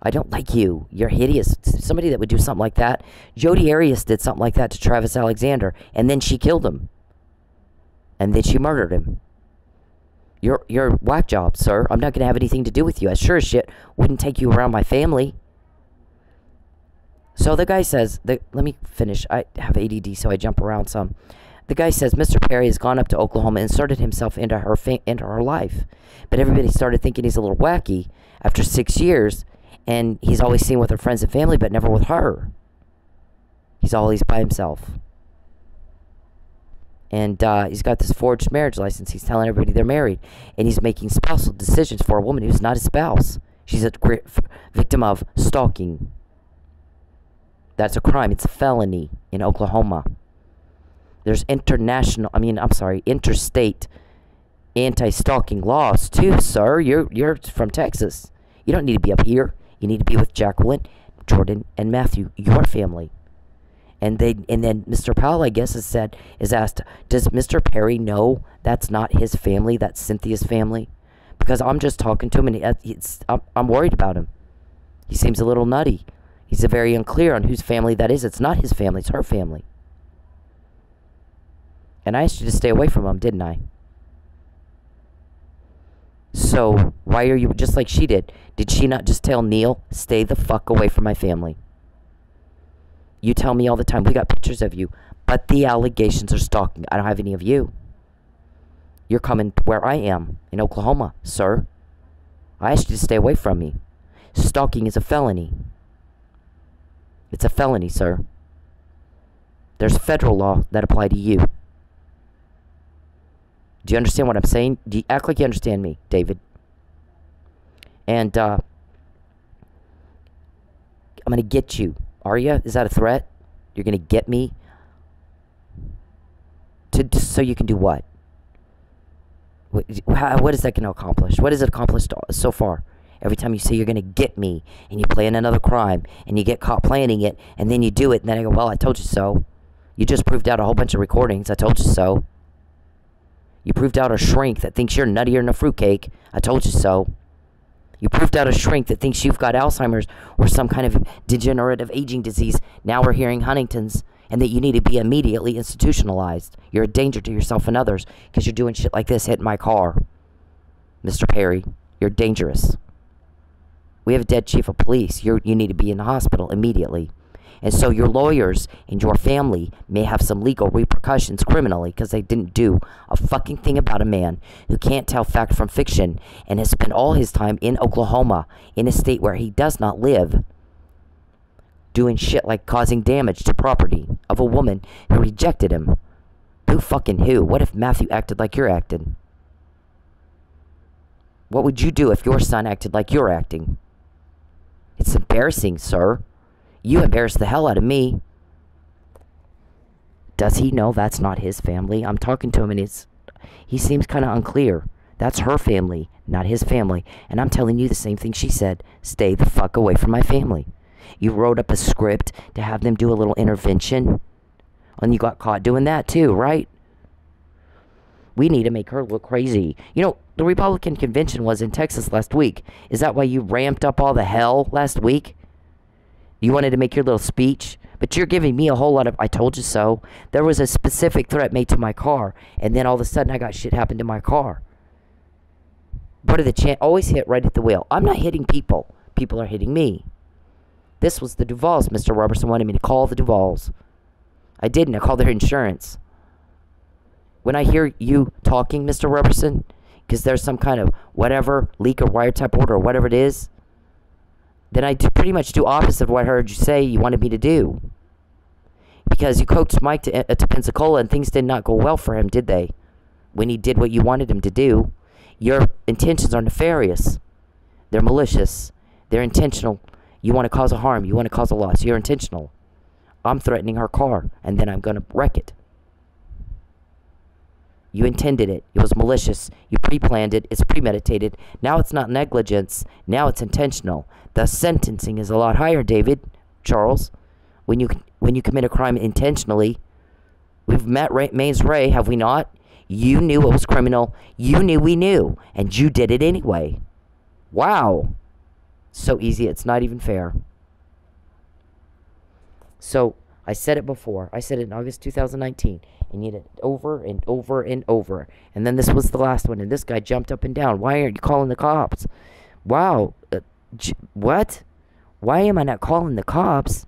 I don't like you. You're hideous. Somebody that would do something like that. Jodi Arias did something like that to Travis Alexander, and then she killed him. And then she murdered him. You're you're whack job, sir. I'm not gonna have anything to do with you. I sure as shit wouldn't take you around my family. So the guy says, the, let me finish. I have ADD, so I jump around some. The guy says Mr. Perry has gone up to Oklahoma and inserted himself into her into her life, but everybody started thinking he's a little wacky after six years, and he's always seen with her friends and family, but never with her. He's always by himself, and uh, he's got this forged marriage license. He's telling everybody they're married, and he's making spousal decisions for a woman who's not his spouse. She's a victim of stalking. That's a crime. It's a felony in Oklahoma. There's international, I mean, I'm sorry, interstate anti-stalking laws too, sir. You're you're from Texas. You don't need to be up here. You need to be with Jacqueline, Jordan, and Matthew, your family. And they and then Mr. Powell, I guess, has said is asked, does Mr. Perry know that's not his family? That's Cynthia's family? Because I'm just talking to him, and uh, it's, I'm, I'm worried about him. He seems a little nutty. He's very unclear on whose family that is. It's not his family. It's her family. And I asked you to stay away from him, didn't I? So, why are you just like she did? Did she not just tell Neil, stay the fuck away from my family? You tell me all the time, we got pictures of you, but the allegations are stalking. I don't have any of you. You're coming where I am, in Oklahoma, sir. I asked you to stay away from me. Stalking is a felony. It's a felony, sir. There's federal law that apply to you. Do you understand what I'm saying? Do you act like you understand me, David? And uh, I'm gonna get you. Are you? Is that a threat? You're gonna get me to so you can do what? What, how, what is that gonna accomplish? What has it accomplished so far? Every time you say you're gonna get me, and you plan another crime, and you get caught planning it, and then you do it, and then I go, well, I told you so. You just proved out a whole bunch of recordings. I told you so. You proved out a shrink that thinks you're nuttier than a fruitcake. I told you so. You proved out a shrink that thinks you've got Alzheimer's or some kind of degenerative aging disease. Now we're hearing Huntington's and that you need to be immediately institutionalized. You're a danger to yourself and others because you're doing shit like this hitting my car. Mr. Perry, you're dangerous. We have a dead chief of police. You're, you need to be in the hospital immediately. And so your lawyers and your family may have some legal repercussions criminally because they didn't do a fucking thing about a man who can't tell fact from fiction and has spent all his time in Oklahoma, in a state where he does not live, doing shit like causing damage to property of a woman who rejected him. Who fucking who? What if Matthew acted like you're acting? What would you do if your son acted like you're acting? It's embarrassing, sir. You embarrassed the hell out of me. Does he know that's not his family? I'm talking to him and it's he seems kind of unclear. That's her family, not his family. And I'm telling you the same thing she said. Stay the fuck away from my family. You wrote up a script to have them do a little intervention. And you got caught doing that too, right? We need to make her look crazy. You know, the Republican convention was in Texas last week. Is that why you ramped up all the hell last week? You wanted to make your little speech, but you're giving me a whole lot of I told you so. There was a specific threat made to my car, and then all of a sudden I got shit happen to my car. What are the chance? Always hit right at the wheel. I'm not hitting people. People are hitting me. This was the Duvals. Mr. Robertson wanted me to call the Duvals. I didn't. I called their insurance. When I hear you talking, Mr. Robertson, because there's some kind of whatever leak or wiretap order or whatever it is, then I pretty much do opposite of what I heard you say you wanted me to do. Because you coached Mike to, uh, to Pensacola and things did not go well for him, did they? When he did what you wanted him to do. Your intentions are nefarious. They're malicious. They're intentional. You want to cause a harm. You want to cause a loss. You're intentional. I'm threatening her car, and then I'm going to wreck it. You intended it. It was malicious. You pre planned it. It's premeditated. Now it's not negligence. Now it's intentional. The sentencing is a lot higher, David, Charles. When you, when you commit a crime intentionally, we've met Ray, mens rea, have we not? You knew it was criminal. You knew we knew. And you did it anyway. Wow. So easy, it's not even fair. So, I said it before. I said it in August 2019. And you did it over and over and over. And then this was the last one. And this guy jumped up and down. Why aren't you calling the cops? Wow. Uh, what? Why am I not calling the cops?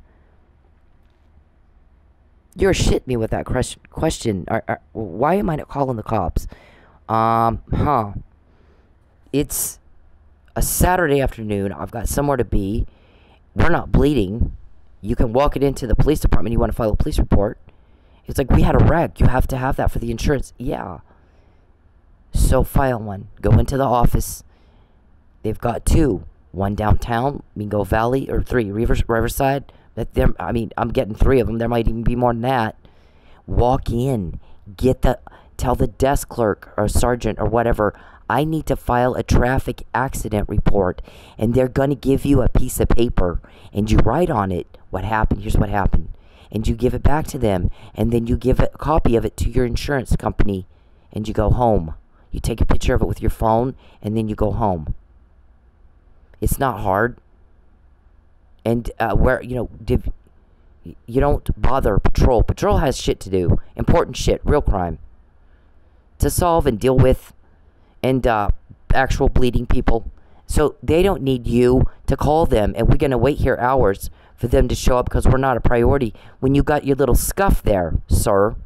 You're shit me with that question. Question. Are, are, why am I not calling the cops? Um, huh. It's a Saturday afternoon. I've got somewhere to be. We're not bleeding. You can walk it into the police department. You want to file a police report. It's like, we had a wreck. You have to have that for the insurance. Yeah. So file one. Go into the office. They've got two. One downtown, Mingo Valley, or three, Rivers, Riverside. That there, I mean, I'm getting three of them. There might even be more than that. Walk in. Get the, tell the desk clerk or sergeant or whatever, I need to file a traffic accident report. And they're going to give you a piece of paper. And you write on it what happened. Here's what happened and you give it back to them and then you give a copy of it to your insurance company and you go home. You take a picture of it with your phone and then you go home. It's not hard. And uh, where, you know, div- you don't bother patrol. Patrol has shit to do, important shit, real crime to solve and deal with, and uh, actual bleeding people. So they don't need you to call them, and we're gonna wait here hours for them to show up because we're not a priority when you got your little scuff there, sir.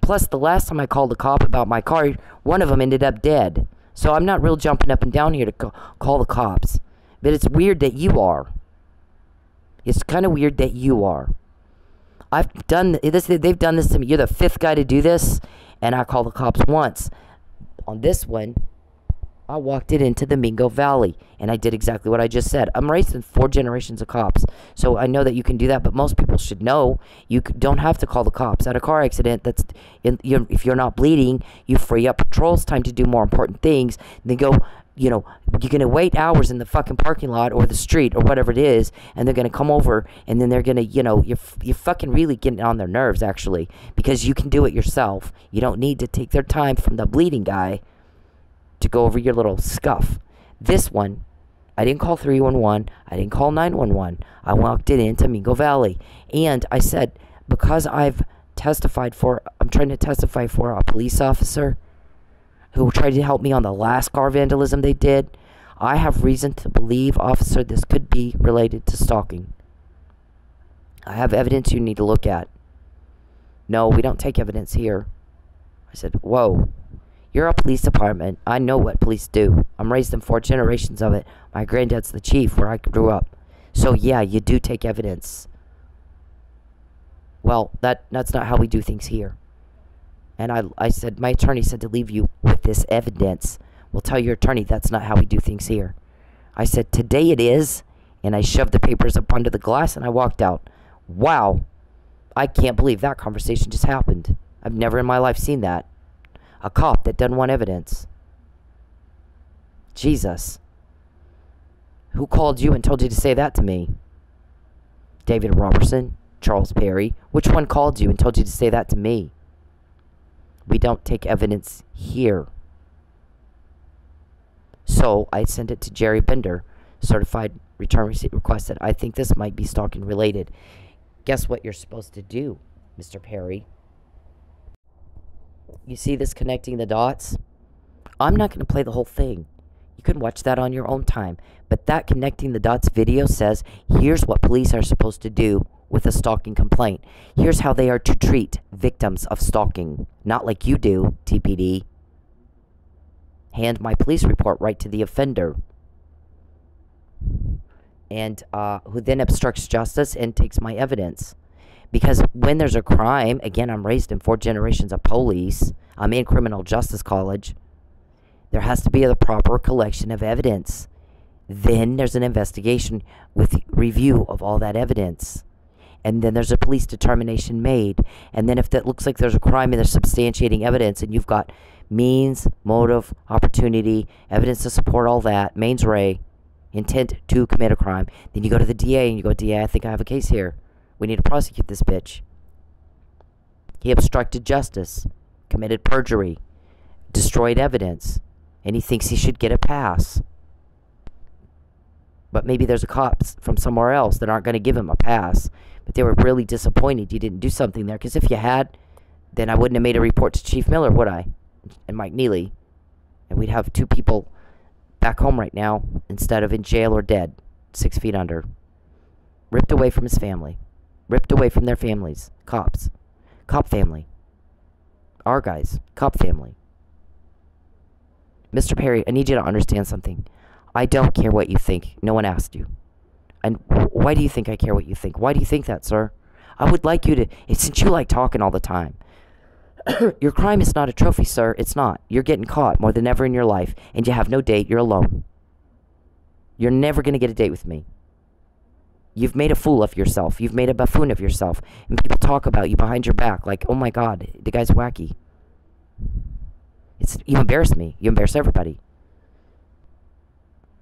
Plus, the last time I called a cop about my car, one of them ended up dead. So I'm not real jumping up and down here to call the cops. But it's weird that you are. It's kind of weird that you are. I've done this. They've done this to me. You're the fifth guy to do this, and I called the cops once. On this one, I walked it into the Mingo Valley, and I did exactly what I just said. I'm raising four generations of cops, so I know that you can do that. But most people should know you don't have to call the cops at a car accident. That's in, if you're not bleeding, you free up patrol's time to do more important things. They go, you know, you're gonna wait hours in the fucking parking lot or the street or whatever it is, and they're gonna come over, and then they're gonna, you know, you're you're fucking really getting on their nerves actually because you can do it yourself. You don't need to take their time from the bleeding guy to go over your little scuff. This one, I didn't call 311. I didn't call 911. I walked it into Mingo Valley. And I said, because I've testified for, I'm trying to testify for a police officer who tried to help me on the last car vandalism they did, I have reason to believe, officer, this could be related to stalking. I have evidence you need to look at. No, we don't take evidence here. I said, Whoa, you're a police department. I know what police do. I'm raised in four generations of it. My granddad's the chief where I grew up. So yeah, you do take evidence. Well, that that's not how we do things here. And I I said my attorney said to leave you with this evidence. Well, tell your attorney that's not how we do things here. I said today it is, and I shoved the papers up under the glass and I walked out. Wow. I can't believe that conversation just happened. I've never in my life seen that a cop that doesn't want evidence. Jesus. Who called you and told you to say that to me? David Robertson? Charles Perry? Which one called you and told you to say that to me? We don't take evidence here. So I sent it to Jerry Bender, certified return receipt requested. I think this might be stalking related. Guess what you're supposed to do, Mr. Perry? You see this connecting the dots? I'm not going to play the whole thing. You can watch that on your own time. But that connecting the dots video says here's what police are supposed to do with a stalking complaint. Here's how they are to treat victims of stalking. Not like you do, TPD. Hand my police report right to the offender. And uh, who then obstructs justice and takes my evidence. Because when there's a crime, again, I'm raised in four generations of police, I'm in criminal justice college, there has to be the proper collection of evidence. Then there's an investigation with review of all that evidence. and then there's a police determination made. And then if that looks like there's a crime and there's substantiating evidence, and you've got means, motive, opportunity, evidence to support all that, mens rea, intent to commit a crime, then you go to the DA and you go, DA, I think I have a case here. We need to prosecute this bitch. He obstructed justice, committed perjury, destroyed evidence, and he thinks he should get a pass. But maybe there's a cops from somewhere else that aren't going to give him a pass. But they were really disappointed you didn't do something there. Because if you had, then I wouldn't have made a report to Chief Miller, would I? And Mike Nealey. And we'd have two people back home right now instead of in jail or dead, six feet under. Ripped away from his family. Ripped away from their families. Cops. Cop family. Our guys. Cop family. Mr. Perry, I need you to understand something. I don't care what you think. No one asked you. And why do you think I care what you think? Why do you think that, sir? I would like you to, eh, since you like talking all the time. your crime is not a trophy, sir. It's not. You're getting caught more than ever in your life, and you have no date. You're alone. You're never going to get a date with me. You've made a fool of yourself. You've made a buffoon of yourself. And people talk about you behind your back like, oh my God, the guy's wacky. It's, you embarrass me. You embarrass everybody.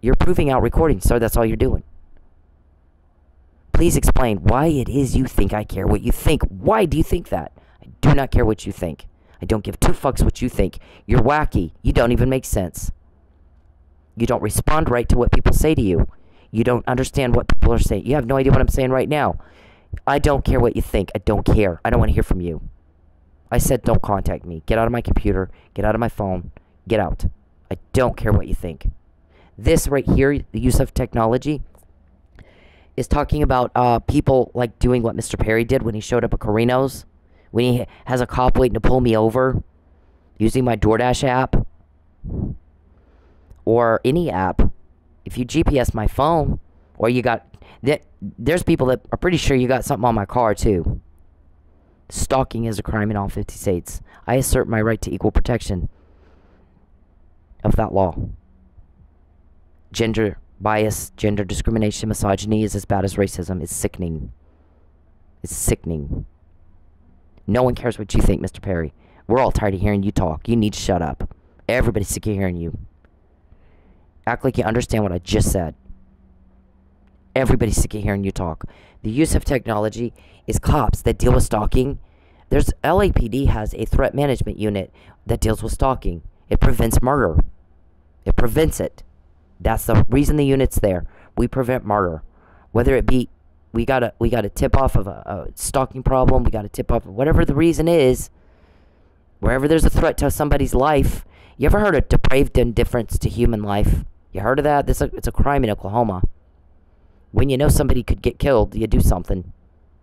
You're proving out recording, sir. That's all you're doing. Please explain why it is you think I care what you think. Why do you think that? I do not care what you think. I don't give two fucks what you think. You're wacky. You don't even make sense. You don't respond right to what people say to you. You don't understand what people are saying. You have no idea what I'm saying right now. I don't care what you think. I don't care. I don't want to hear from you. I said don't contact me. Get out of my computer. Get out of my phone. Get out. I don't care what you think. This right here, the use of technology, is talking about uh, people like doing what Mr. Perry did when he showed up at Carino's, when he has a cop waiting to pull me over, using my DoorDash app or any app. If you GPS my phone, or you got that, there's people that are pretty sure you got something on my car too. Stalking is a crime in all 50 states. I assert my right to equal protection of that law. Gender bias, gender discrimination, misogyny is as bad as racism. It's sickening. It's sickening. No one cares what you think, Mr. Perry. We're all tired of hearing you talk. You need to shut up. Everybody's sick of hearing you. Act like you understand what I just said. Everybody's sick of hearing you talk. The use of technology is cops that deal with stalking. There's LAPD has a threat management unit that deals with stalking. It prevents murder. It prevents it. That's the reason the unit's there. We prevent murder. Whether it be we got a we got a tip off of a, a stalking problem, we got a tip off of whatever the reason is. Wherever there's a threat to somebody's life, you ever heard of depraved indifference to human life? You heard of that? This it's a crime in Oklahoma. When you know somebody could get killed, you do something.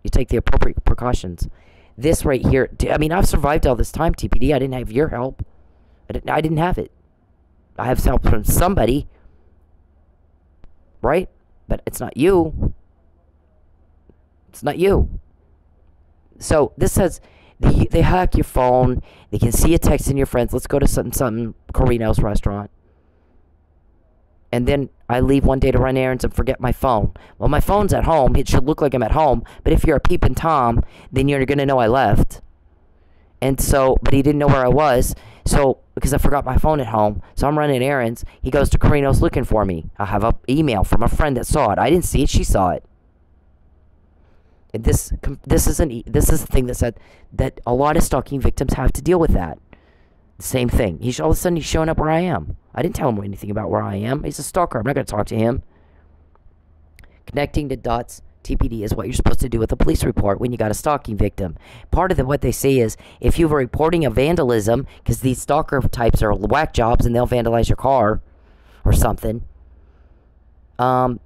You take the appropriate precautions. This right here, I mean, I've survived all this time, TPD. I didn't have your help. I didn't, I didn't have it. I have help from somebody right? But it's not you. It's not you. So this says they, they hack your phone. They can see you texting your friends. Let's go to something, something Carino's restaurant. And then I leave one day to run errands and forget my phone. Well, my phone's at home. It should look like I'm at home. But if you're a peeping Tom, then you're going to know I left. And so, but he didn't know where I was. So, because I forgot my phone at home, so I'm running errands. He goes to Carino's looking for me. I have an email from a friend that saw it. I didn't see it. She saw it. This, this is an, this is the thing that said that a lot of stalking victims have to deal with that. Same thing. He's all of a sudden he's showing up where I am. I didn't tell him anything about where I am. He's a stalker. I'm not going to talk to him. Connecting the dots TPD is what you're supposed to do with a police report when you got a stalking victim. Part of the, what they say is if you were reporting a vandalism, because these stalker types are whack jobs and they'll vandalize your car or something, um,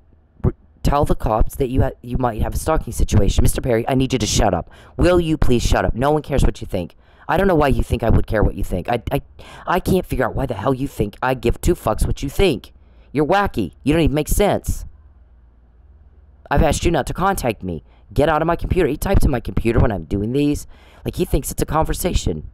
tell the cops that you ha- you might have a stalking situation. Mr. Perry, I need you to shut up. Will you please shut up? No one cares what you think. I don't know why you think I would care what you think. I, I, I can't figure out why the hell you think I give two fucks what you think. You're wacky. You don't even make sense. I've asked you not to contact me. Get out of my computer. He types in my computer when I'm doing these. Like he thinks it's a conversation.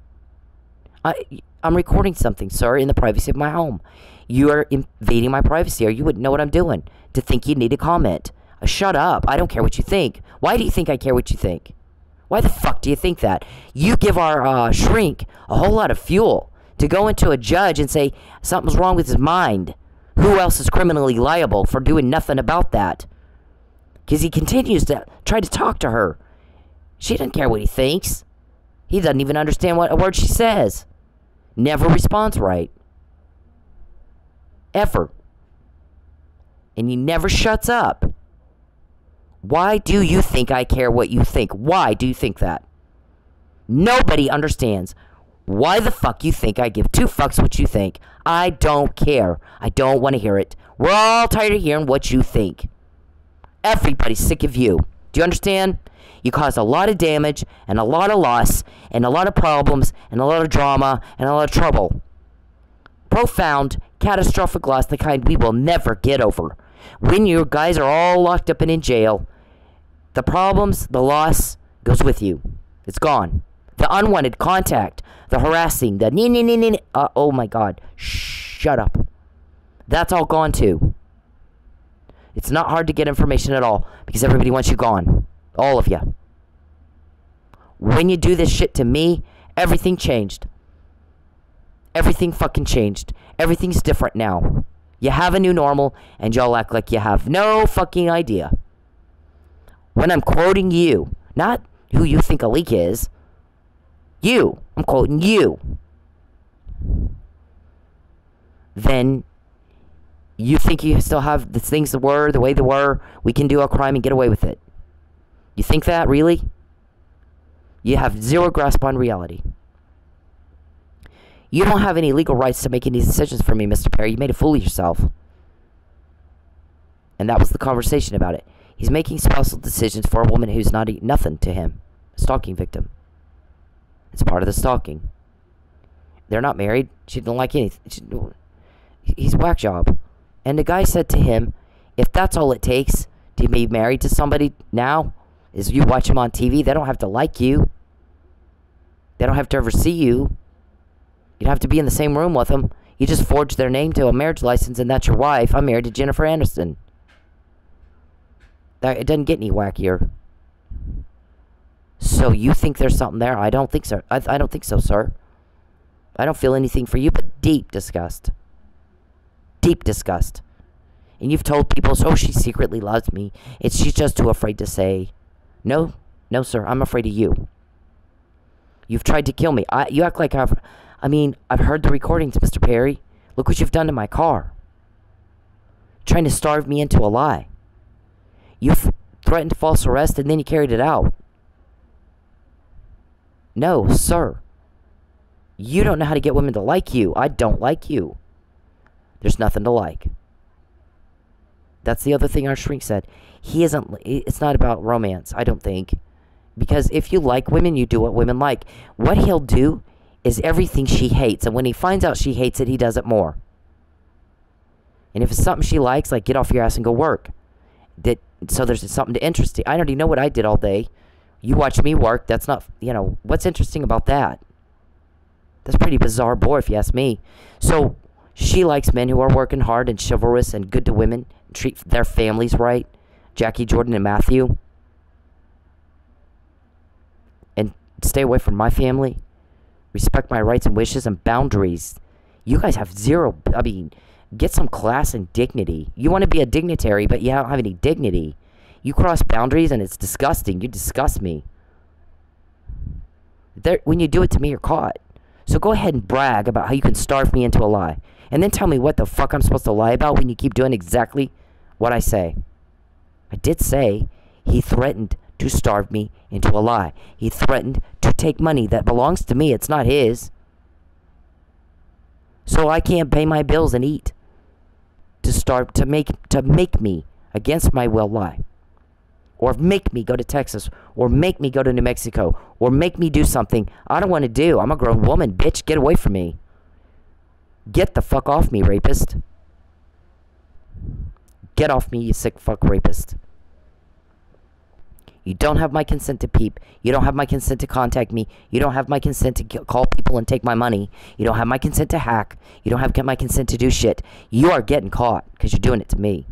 I, I'm recording something, sir, in the privacy of my home. You are invading my privacy, or you wouldn't know what I'm doing to think you need to comment. Uh, shut up. I don't care what you think. Why do you think I care what you think? Why the fuck do you think that? You give our uh, shrink a whole lot of fuel to go into a judge and say something's wrong with his mind. Who else is criminally liable for doing nothing about that? Because he continues to try to talk to her. She doesn't care what he thinks. He doesn't even understand what a word she says. Never responds right. Ever. And he never shuts up. Why do you think I care what you think? Why do you think that? Nobody understands why the fuck you think I give two fucks what you think. I don't care. I don't want to hear it. We're all tired of hearing what you think. Everybody's sick of you. Do you understand? You cause a lot of damage and a lot of loss and a lot of problems and a lot of drama and a lot of trouble. Profound, catastrophic loss, the kind we will never get over. When your guys are all locked up and in jail, the problems, the loss goes with you. It's gone. The unwanted contact, the harassing, the nee nee nee nee. Uh, oh my God! Shut up. That's all gone too. It's not hard to get information at all because everybody wants you gone. All of you. When you do this shit to me, everything changed. Everything fucking changed. Everything's different now. You have a new normal, and y'all act like you have no fucking idea. When I'm quoting you, not who you think a leak is, you, I'm quoting you, then you think you still have the things that were the way they were, we can do a crime and get away with it. You think that, really? You have zero grasp on reality. You don't have any legal rights to make any decisions for me, Mr. Perry. You made a fool of yourself. And that was the conversation about it. He's making spousal decisions for a woman who's not nothing to him. A stalking victim. It's part of the stalking. They're not married. She don't like anything. She, he's whack job. And the guy said to him, if that's all it takes to be married to somebody now, is you watch them on TV, they don't have to like you. They don't have to ever see you. You don't have to be in the same room with them. You just forge their name to a marriage license, and that's your wife. I'm married to Jennifer Anderson. That, it doesn't get any wackier. So you think there's something there? I don't think so. I, I don't think so, sir. I don't feel anything for you but deep disgust. Deep disgust. And you've told people, oh, she secretly loves me. It's she's just too afraid to say. No, no, sir. I'm afraid of you. You've tried to kill me. I, you act like I've. I mean, I've heard the recordings, Mr. Perry. Look what you've done to my car. Trying to starve me into a lie. You've threatened false arrest and then you carried it out. No, sir. You don't know how to get women to like you. I don't like you. There's nothing to like. That's the other thing our shrink said. He isn't, it's not about romance, I don't think. Because if you like women, you do what women like. What he'll do is everything she hates. And when he finds out she hates it, he does it more. And if it's something she likes, like get off your ass and go work. That so there's something to interesting. I already know what I did all day. You watch me work. That's not you know what's interesting about that. That's pretty bizarre boy, if you ask me. So she likes men who are working hard and chivalrous and good to women, treat their families right. Jackie Jordan and Matthew. And stay away from my family. Respect my rights and wishes and boundaries. You guys have zero. I mean, get some class and dignity. You want to be a dignitary, but you don't have any dignity. You cross boundaries and it's disgusting. You disgust me. There, when you do it to me, you're caught. So go ahead and brag about how you can starve me into a lie. And then tell me what the fuck I'm supposed to lie about when you keep doing exactly what I say. I did say he threatened to starve me into a lie. He threatened to take money that belongs to me. It's not his. So I can't pay my bills and eat. To starve to make to make me against my will lie. Or make me go to Texas or make me go to New Mexico or make me do something I don't want to do. I'm a grown woman, bitch. Get away from me. Get the fuck off me, rapist. Get off me, you sick fuck rapist. You don't have my consent to peep. You don't have my consent to contact me. You don't have my consent to call people and take my money. You don't have my consent to hack. You don't have my consent to do shit. You are getting caught because you're doing it to me.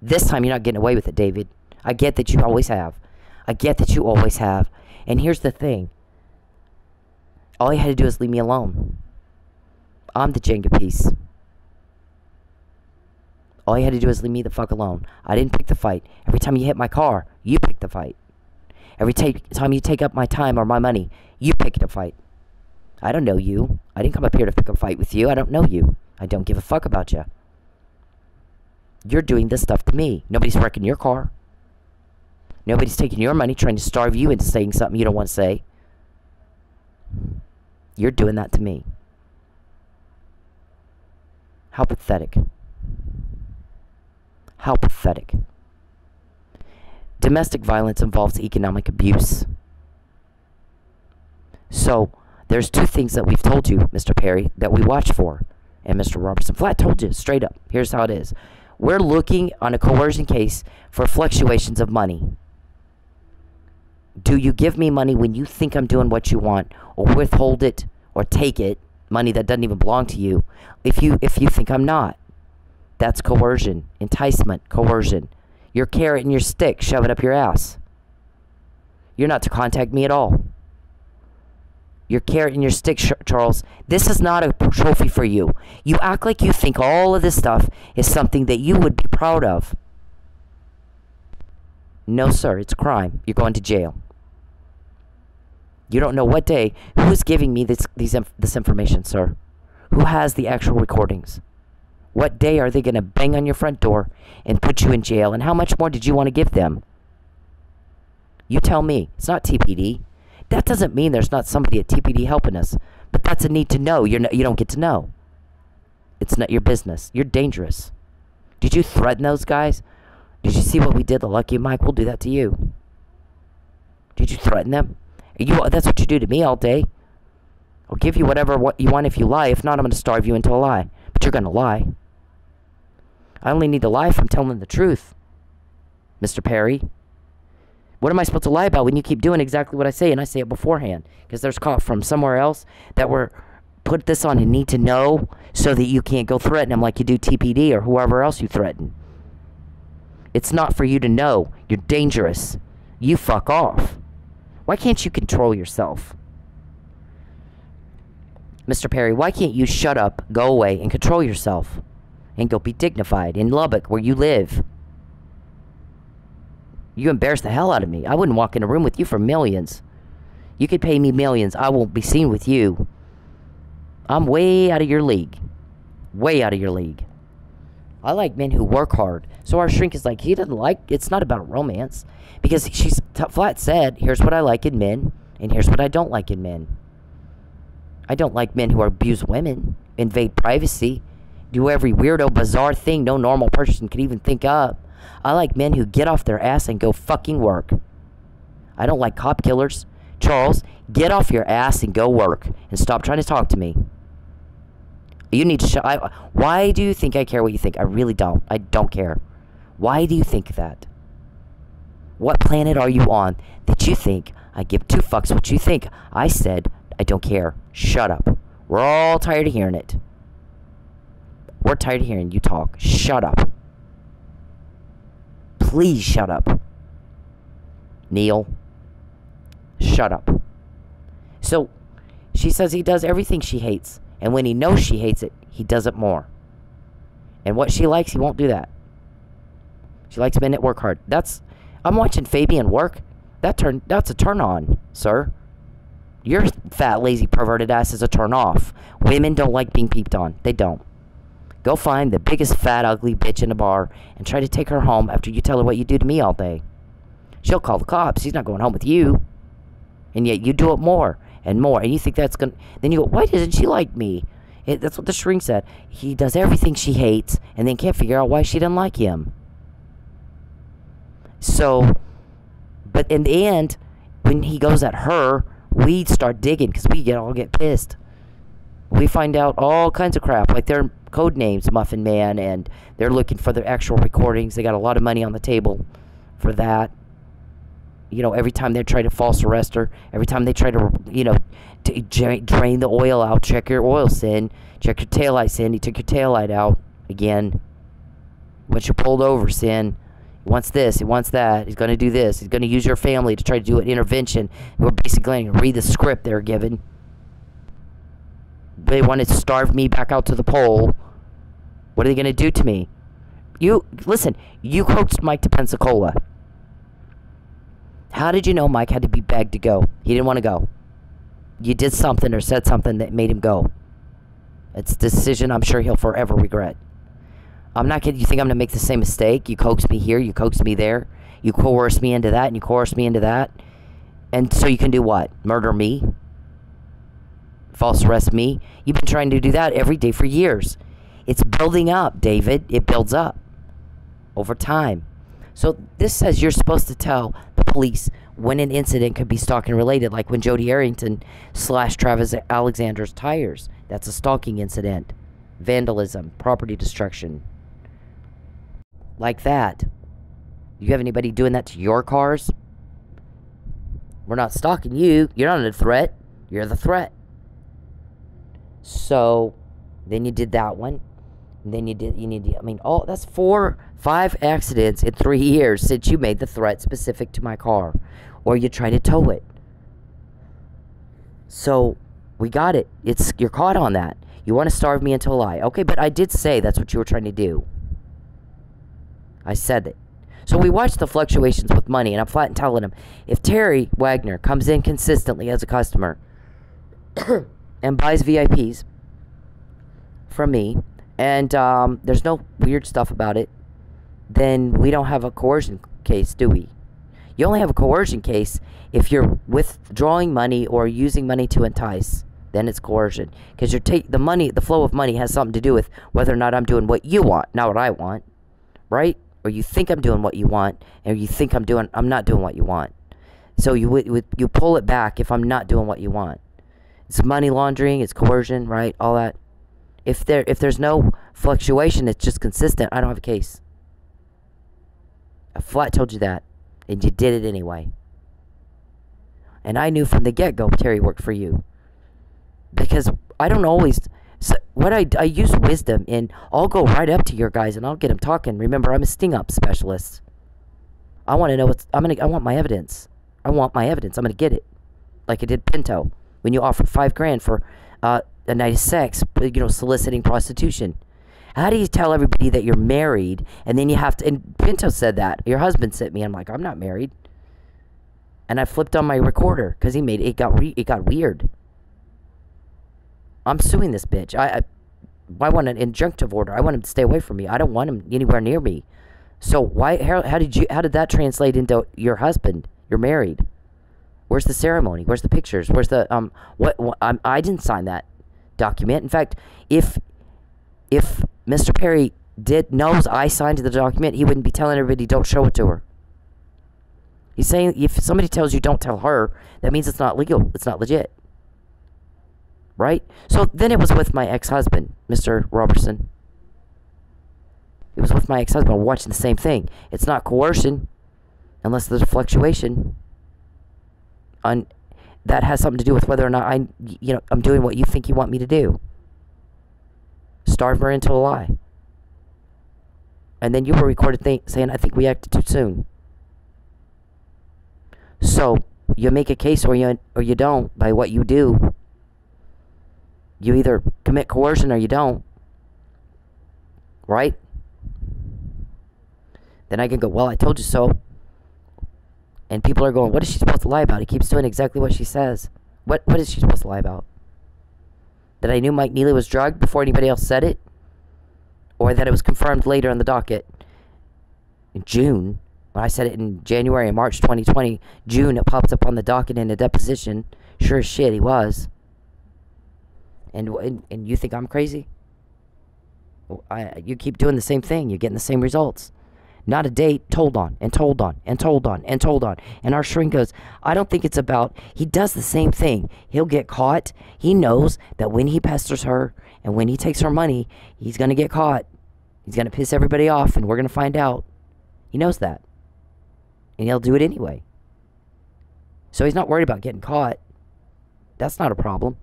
This time you're not getting away with it, David. I get that you always have. I get that you always have. And here's the thing all you had to do is leave me alone. I'm the Jenga piece. All you had to do is leave me the fuck alone. I didn't pick the fight. Every time you hit my car, you pick the fight. Every time you take up my time or my money, you pick the fight. I don't know you. I didn't come up here to pick a fight with you. I don't know you. I don't give a fuck about you. You're doing this stuff to me. Nobody's wrecking your car. Nobody's taking your money trying to starve you into saying something you don't want to say. You're doing that to me. How pathetic. How pathetic. Domestic violence involves economic abuse. So, there's two things that we've told you, Mr. Perry, that we watch for. And Mr. Robertson Flat told you straight up. Here's how it is. We're looking on a coercion case for fluctuations of money. Do you give me money when you think I'm doing what you want, or withhold it, or take it, money that doesn't even belong to you, if you if you think I'm not? That's coercion, enticement, coercion. Your carrot and your stick, shove it up your ass. You're not to contact me at all. Your carrot and your stick, Charles. This is not a trophy for you. You act like you think all of this stuff is something that you would be proud of. No, sir, it's crime. You're going to jail. You don't know what day. Who is giving me this, these, this information, sir? Who has the actual recordings? What day are they going to bang on your front door and put you in jail? And how much more did you want to give them? You tell me. It's not TPD. That doesn't mean there's not somebody at TPD helping us, but that's a need to know. You're you don't get to know. It's not your business. You're dangerous. Did you threaten those guys? Did you see what we did? The Lucky Mike We'll do that to you. Did you threaten them? You, that's what you do to me all day. I'll give you whatever what you want if you lie. If not, I'm going to starve you into a lie. But you're going to lie. I only need to lie if I'm telling the truth, Mr. Perry. What am I supposed to lie about when you keep doing exactly what I say and I say it beforehand? Because there's call from somewhere else that were put this on and need to know so that you can't go threaten them like you do TPD or whoever else you threaten. It's not for you to know. You're dangerous. You fuck off. Why can't you control yourself? Mr. Perry, why can't you shut up, go away, and control yourself? And go be dignified in Lubbock, where you live. You embarrass the hell out of me. I wouldn't walk in a room with you for millions. You could pay me millions. I won't be seen with you. I'm way out of your league. Way out of your league. I like men who work hard. So our shrink is like, he doesn't like, it's not about romance. Because she's flat said, here's what I like in men, and here's what I don't like in men. I don't like men who abuse women, invade privacy, do every weirdo, bizarre thing no normal person could even think of. I like men who get off their ass and go fucking work. I don't like cop killers. Charles, get off your ass and go work and stop trying to talk to me. You need to show. I, why do you think I care what you think? I really don't. I don't care. Why do you think that? What planet are you on that you think I give two fucks what you think? I said I don't care. Shut up. We're all tired of hearing it. We're tired of hearing you talk. Shut up. Please shut up. Neil, shut up. So, she says he does everything she hates, and when he knows she hates it, he does it more. And what she likes, he won't do that. She likes men that work hard. That's I'm watching Fabian work. That turn that's a turn on, sir. Your fat, lazy, perverted ass is a turn off. Women don't like being peeped on. They don't. Go find the biggest fat, ugly bitch in the bar and try to take her home after you tell her what you do to me all day. She'll call the cops. She's not going home with you. And yet you do it more and more. And you think that's going to. Then you go, why doesn't she like me? It, that's what the shrink said. He does everything she hates and then can't figure out why she doesn't like him. So, but in the end, when he goes at her, we start digging because we get all get pissed. We find out all kinds of crap, like their code names, Muffin Man, and they're looking for their actual recordings. They got a lot of money on the table for that. You know, every time they try to false arrest her, every time they try to, you know, to drain the oil out, check your oil sin, check your tail light sin. He took your tail light out again. Once you're pulled over, sin. He wants this, he wants that, he's going to do this, he's going to use your family to try to do an intervention. We're basically going to read the script they're given. They want to starve me back out to the pole. What are they going to do to me? You, listen, you coaxed Mike to Pensacola. How did you know Mike had to be begged to go? He didn't want to go. You did something or said something that made him go. It's a decision I'm sure he'll forever regret. I'm not kidding. You think I'm going to make the same mistake? You coaxed me here, you coaxed me there, you coerced me into that, and you coerced me into that. And so you can do what? Murder me? False arrest me? You've been trying to do that every day for years. It's building up, David. It builds up over time. So this says you're supposed to tell the police when an incident could be stalking related, like when Jody Arrington slashed Travis Alexander's tires. That's a stalking incident. Vandalism, property destruction. Like that. You have anybody doing that to your cars? We're not stalking you. You're not a threat. You're the threat. So then you did that one. Then you did you need to, I mean, oh that's four five accidents in three years since you made the threat specific to my car. Or you try to tow it. So we got it. It's you're caught on that. You want to starve me into a lie. Okay, but I did say that's what you were trying to do. I said it. So we watched the fluctuations with money, and I'm flat and telling him if Terry Wagner comes in consistently as a customer and buys VIPs from me, and um, there's no weird stuff about it, then we don't have a coercion case, do we? You only have a coercion case if you're withdrawing money or using money to entice. Then it's coercion because you're take the money, the flow of money has something to do with whether or not I'm doing what you want, not what I want, right? Or you think I'm doing what you want, and you think I'm doing, I'm not doing what you want. So you would you pull it back if I'm not doing what you want. It's money laundering, it's coercion, right? All that. If there if there's no fluctuation, it's just consistent. I don't have a case. I flat told you that, and you did it anyway. And I knew from the get go Terry worked for you because I don't always. So what I, I use wisdom and I'll go right up to your guys and I'll get them talking. Remember, I'm a sting up specialist. I want to know what's. I'm gonna. I want my evidence. I want my evidence. I'm gonna get it, like I did Pinto when you offer five grand for uh, a night of sex. You know, soliciting prostitution. How do you tell everybody that you're married and then you have to? And Pinto said that your husband sent me. I'm like, I'm not married. And I flipped on my recorder because he made it got re, it got weird. I'm suing this bitch. I, I, I want an injunctive order. I want him to stay away from me. I don't want him anywhere near me. So why? How, how did you? How did that translate into your husband? You're married. Where's the ceremony? Where's the pictures? Where's the um? What? what I'm, I didn't sign that document. In fact, if if Mr. Perry did knows I signed the document, he wouldn't be telling everybody don't show it to her. He's saying if somebody tells you don't tell her, that means it's not legal. It's not legit right? So then it was with my ex-husband, Mr. Robertson. It was with my ex-husband. Watching the same thing. It's not coercion, unless there's a fluctuation. On that has something to do with whether or not I, you know, I'm doing what you think you want me to do. Starve her into a lie. And then you were recorded th- saying, "I think we acted too soon." So you make a case or you or you don't by what you do you either commit coercion or you don't. Right? Then I can go, well, I told you so. And people are going, what is she supposed to lie about? He keeps doing exactly what she says. What What is she supposed to lie about? That I knew Mike Nealey was drugged before anybody else said it? Or that it was confirmed later on the docket in June? When I said it in January and March 2020, June, it popped up on the docket in a deposition. Sure as shit, he was. And, and, and you think I'm crazy? I, you keep doing the same thing. You're getting the same results. Not a date, told on, and told on, and told on, and told on. And our shrink goes, I don't think it's about, he does the same thing. He'll get caught. He knows that when he pesters her and when he takes her money, he's going to get caught. He's going to piss everybody off, and we're going to find out. He knows that. And he'll do it anyway. So he's not worried about getting caught. That's not a problem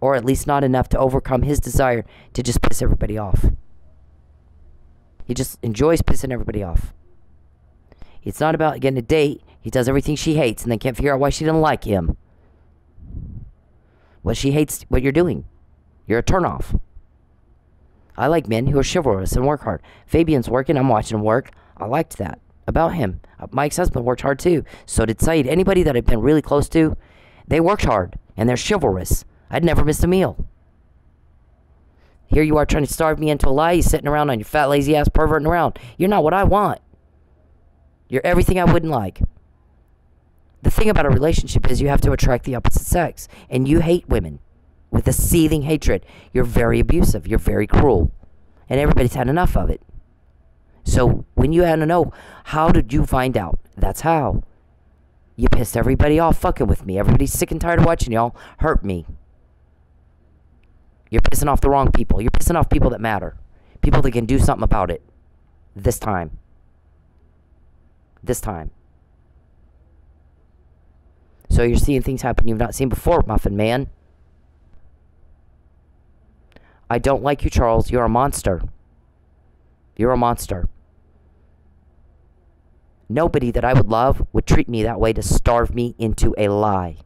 or at least not enough to overcome his desire to just piss everybody off. He just enjoys pissing everybody off. It's not about getting a date. He does everything she hates and then can't figure out why she doesn't like him. Well, she hates what you're doing. You're a turnoff. I like men who are chivalrous and work hard. Fabian's working. I'm watching him work. I liked that about him. Uh, Mike's husband worked hard too. So did Saeed. Anybody that I've been really close to, they worked hard and they're chivalrous. I'd never missed a meal. Here you are trying to starve me into a lie. You're sitting around on your fat, lazy ass perverting around. You're not what I want. You're everything I wouldn't like. The thing about a relationship is you have to attract the opposite sex. And you hate women with a seething hatred. You're very abusive. You're very cruel. And everybody's had enough of it. So when you had to know, how did you find out? That's how. You pissed everybody off fucking with me. Everybody's sick and tired of watching y'all hurt me. You're pissing off the wrong people. You're pissing off people that matter. People that can do something about it. This time. This time. So you're seeing things happen you've not seen before, Muffin Man. I don't like you, Charles. You're a monster. You're a monster. Nobody that I would love would treat me that way to starve me into a lie.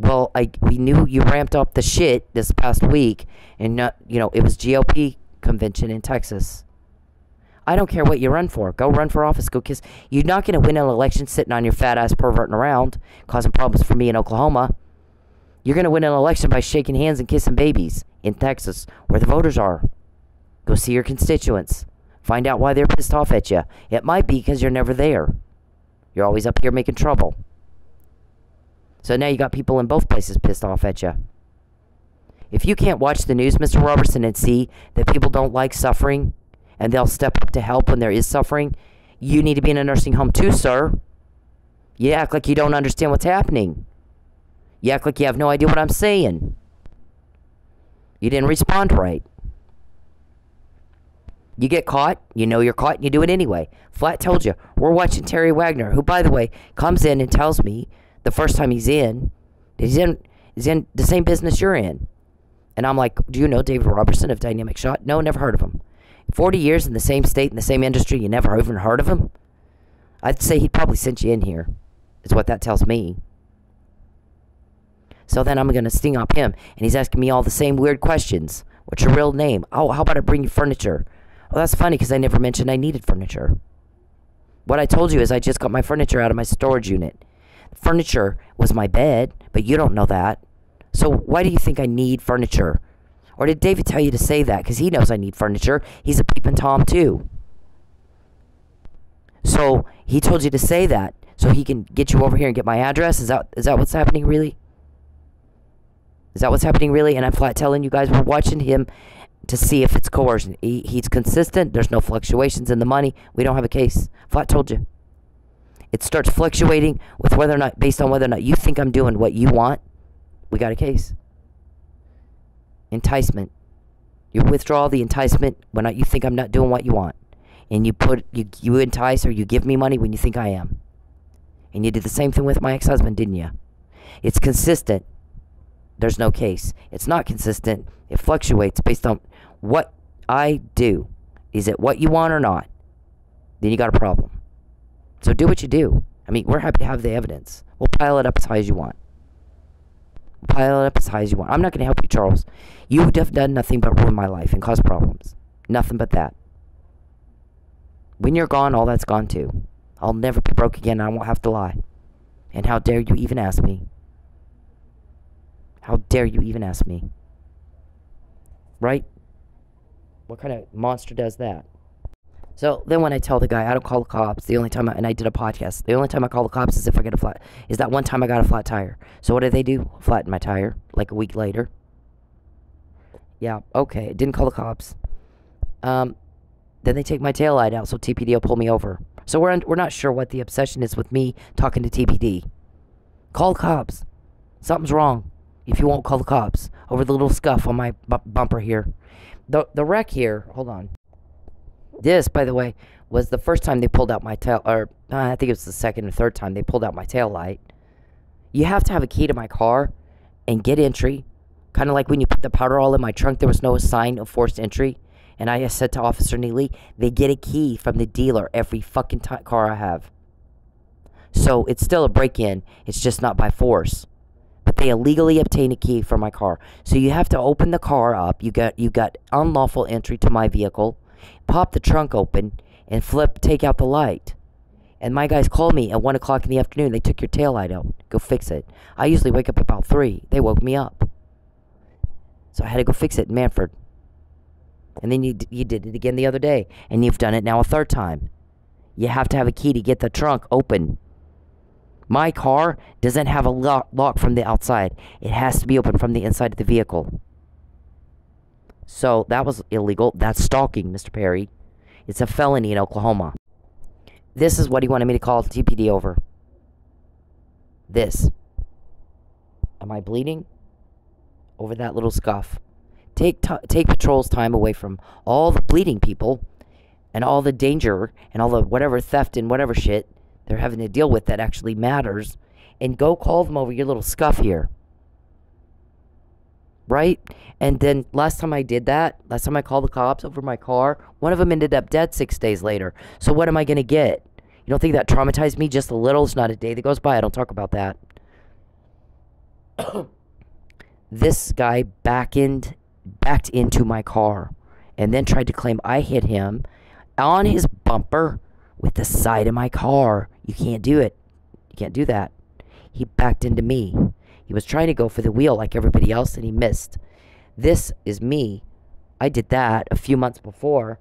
Well, I we knew you ramped up the shit this past week, and not, you know it was GOP convention in Texas. I don't care what you run for. Go run for office. Go kiss. You're not going to win an election sitting on your fat ass perverting around, causing problems for me in Oklahoma. You're going to win an election by shaking hands and kissing babies in Texas, where the voters are. Go see your constituents. Find out why they're pissed off at you. It might be because you're never there. You're always up here making trouble. So now you got people in both places pissed off at you. If you can't watch the news, Mr. Robertson, and see that people don't like suffering and they'll step up to help when there is suffering, you need to be in a nursing home too, sir. You act like you don't understand what's happening. You act like you have no idea what I'm saying. You didn't respond right. You get caught, you know you're caught, and you do it anyway. Flat told you. We're watching Terry Wagner, who, by the way, comes in and tells me the first time he's in, he's in, he's in the same business you're in. And I'm like, do you know David Robertson of Dynamic Shot? No, never heard of him. 40 years in the same state, in the same industry, you never even heard of him? I'd say he'd probably sent you in here, is what that tells me. So then I'm going to sting up him, and he's asking me all the same weird questions. What's your real name? Oh, how about I bring you furniture? Well, that's funny because I never mentioned I needed furniture. What I told you is I just got my furniture out of my storage unit. Furniture was my bed, but you don't know that. So why do you think I need furniture? Or did David tell you to say that? Because he knows I need furniture. He's a peeping Tom, too. So he told you to say that so he can get you over here and get my address? Is that is that what's happening really? Is that what's happening really? And I'm flat telling you guys we're watching him to see if it's coercion. He, he's consistent. There's no fluctuations in the money. We don't have a case. Flat told you. It starts fluctuating with whether or not, based on whether or not you think I'm doing what you want. We got a case. Enticement. You withdraw the enticement when you think I'm not doing what you want. And you put you you entice or you give me money when you think I am. And you did the same thing with my ex-husband, didn't you? It's consistent. There's no case. It's not consistent. It fluctuates based on what I do. Is it what you want or not? Then you got a problem. So do what you do. I mean, we're happy to have the evidence. We'll pile it up as high as you want. Pile it up as high as you want. I'm not going to help you, Charles. You have done nothing but ruin my life and cause problems. Nothing but that. When you're gone, all that's gone too. I'll never be broke again. I won't have to lie. And how dare you even ask me? How dare you even ask me? Right? What kind of monster does that? So then when I tell the guy I don't call the cops, the only time I, and I did a podcast, the only time I call the cops is if I get a flat is that one time I got a flat tire. So what did they do? Flatten my tire like a week later. Yeah, okay. Didn't call the cops. Um, then they take my tail light out, so TPD will pull me over. So we're un- we're not sure what the obsession is with me talking to TPD. Call the cops. Something's wrong. If you won't call the cops over the little scuff on my bu- bumper here, the the wreck here. Hold on. This, by the way, was the first time they pulled out my tail, or uh, I think it was the second or third time they pulled out my tail light. You have to have a key to my car and get entry, kind of like when you put the powder all in my trunk. There was no sign of forced entry, And I said to Officer Nealey, they get a key from the dealer every fucking car I have. So it's still a break in, it's just not by force. But they illegally obtain a key for my car. So you have to open the car up. You got you got unlawful entry to my vehicle. Pop the trunk open and flip take out the light. And my guys called me at one o'clock in the afternoon. They took your tail light out. Go fix it. I usually wake up about three. They woke me up. So I had to go fix it in Mannford. And then you, you did it again the other day. And you've done it now a third time. You have to have a key to get the trunk open. My car doesn't have a lock, lock from the outside, it has to be open from the inside of the vehicle. So that was illegal. That's stalking, Mr. Perry. It's a felony in Oklahoma. This is what he wanted me to call TPD over. This. Am I bleeding? Over that little scuff. Take take patrol's time away from all the bleeding people and all the danger and all the whatever theft and whatever shit they're having to deal with that actually matters and go call them over your little scuff here. Right? And then last time I did that, last time I called the cops over my car, one of them ended up dead six days later. So what am I going to get? You don't think that traumatized me just a little? It's not a day that goes by. I don't talk about that. this guy back in, backed into my car and then tried to claim I hit him on his bumper with the side of my car. You can't do it. You can't do that. He backed into me. He was trying to go for the wheel like everybody else and he missed. This is me. I did that a few months before,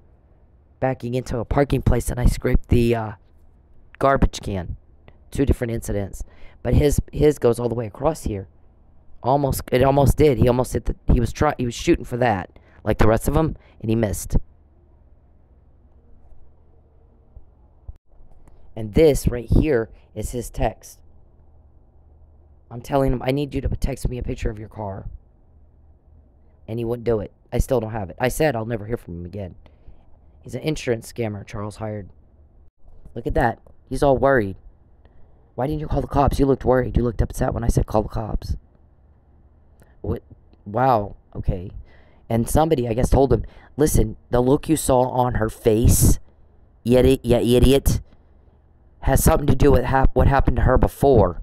backing into a parking place and I scraped the uh, garbage can. Two different incidents. But his his goes all the way across here. Almost it almost did. He almost hit the he was try he was shooting for that like the rest of them and he missed. And this right here is his text. I'm telling him, I need you to text me a picture of your car. And he wouldn't do it. I still don't have it. I said I'll never hear from him again. He's an insurance scammer Charles hired. Look at that. He's all worried. Why didn't you call the cops? You looked worried. You looked upset when I said call the cops. What? Wow. Okay. And somebody, I guess, told him, listen, the look you saw on her face, you idiot, idiot, has something to do with hap- what happened to her before.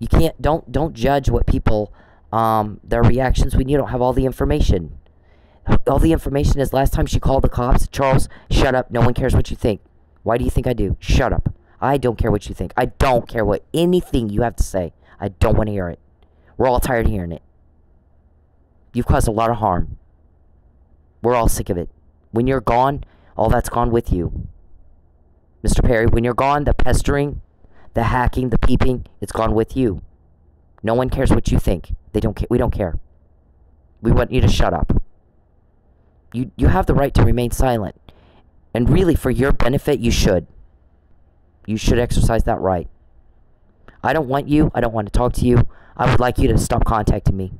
You can't don't don't judge what people um their reactions when you don't have all the information. All the information is last time she called the cops, Charles, shut up. No one cares what you think. Why do you think I do? Shut up. I don't care what you think. I don't care what anything you have to say. I don't want to hear it. We're all tired of hearing it. You've caused a lot of harm. We're all sick of it. When you're gone, all that's gone with you. Mr. Perry, when you're gone, the pestering, the hacking, the peeping, it's gone with you. No one cares what you think. They don't ca- we don't care. We want you to shut up. You you have the right to remain silent. And really for your benefit you should. You should exercise that right. I don't want you. I don't want to talk to you. I would like you to stop contacting me.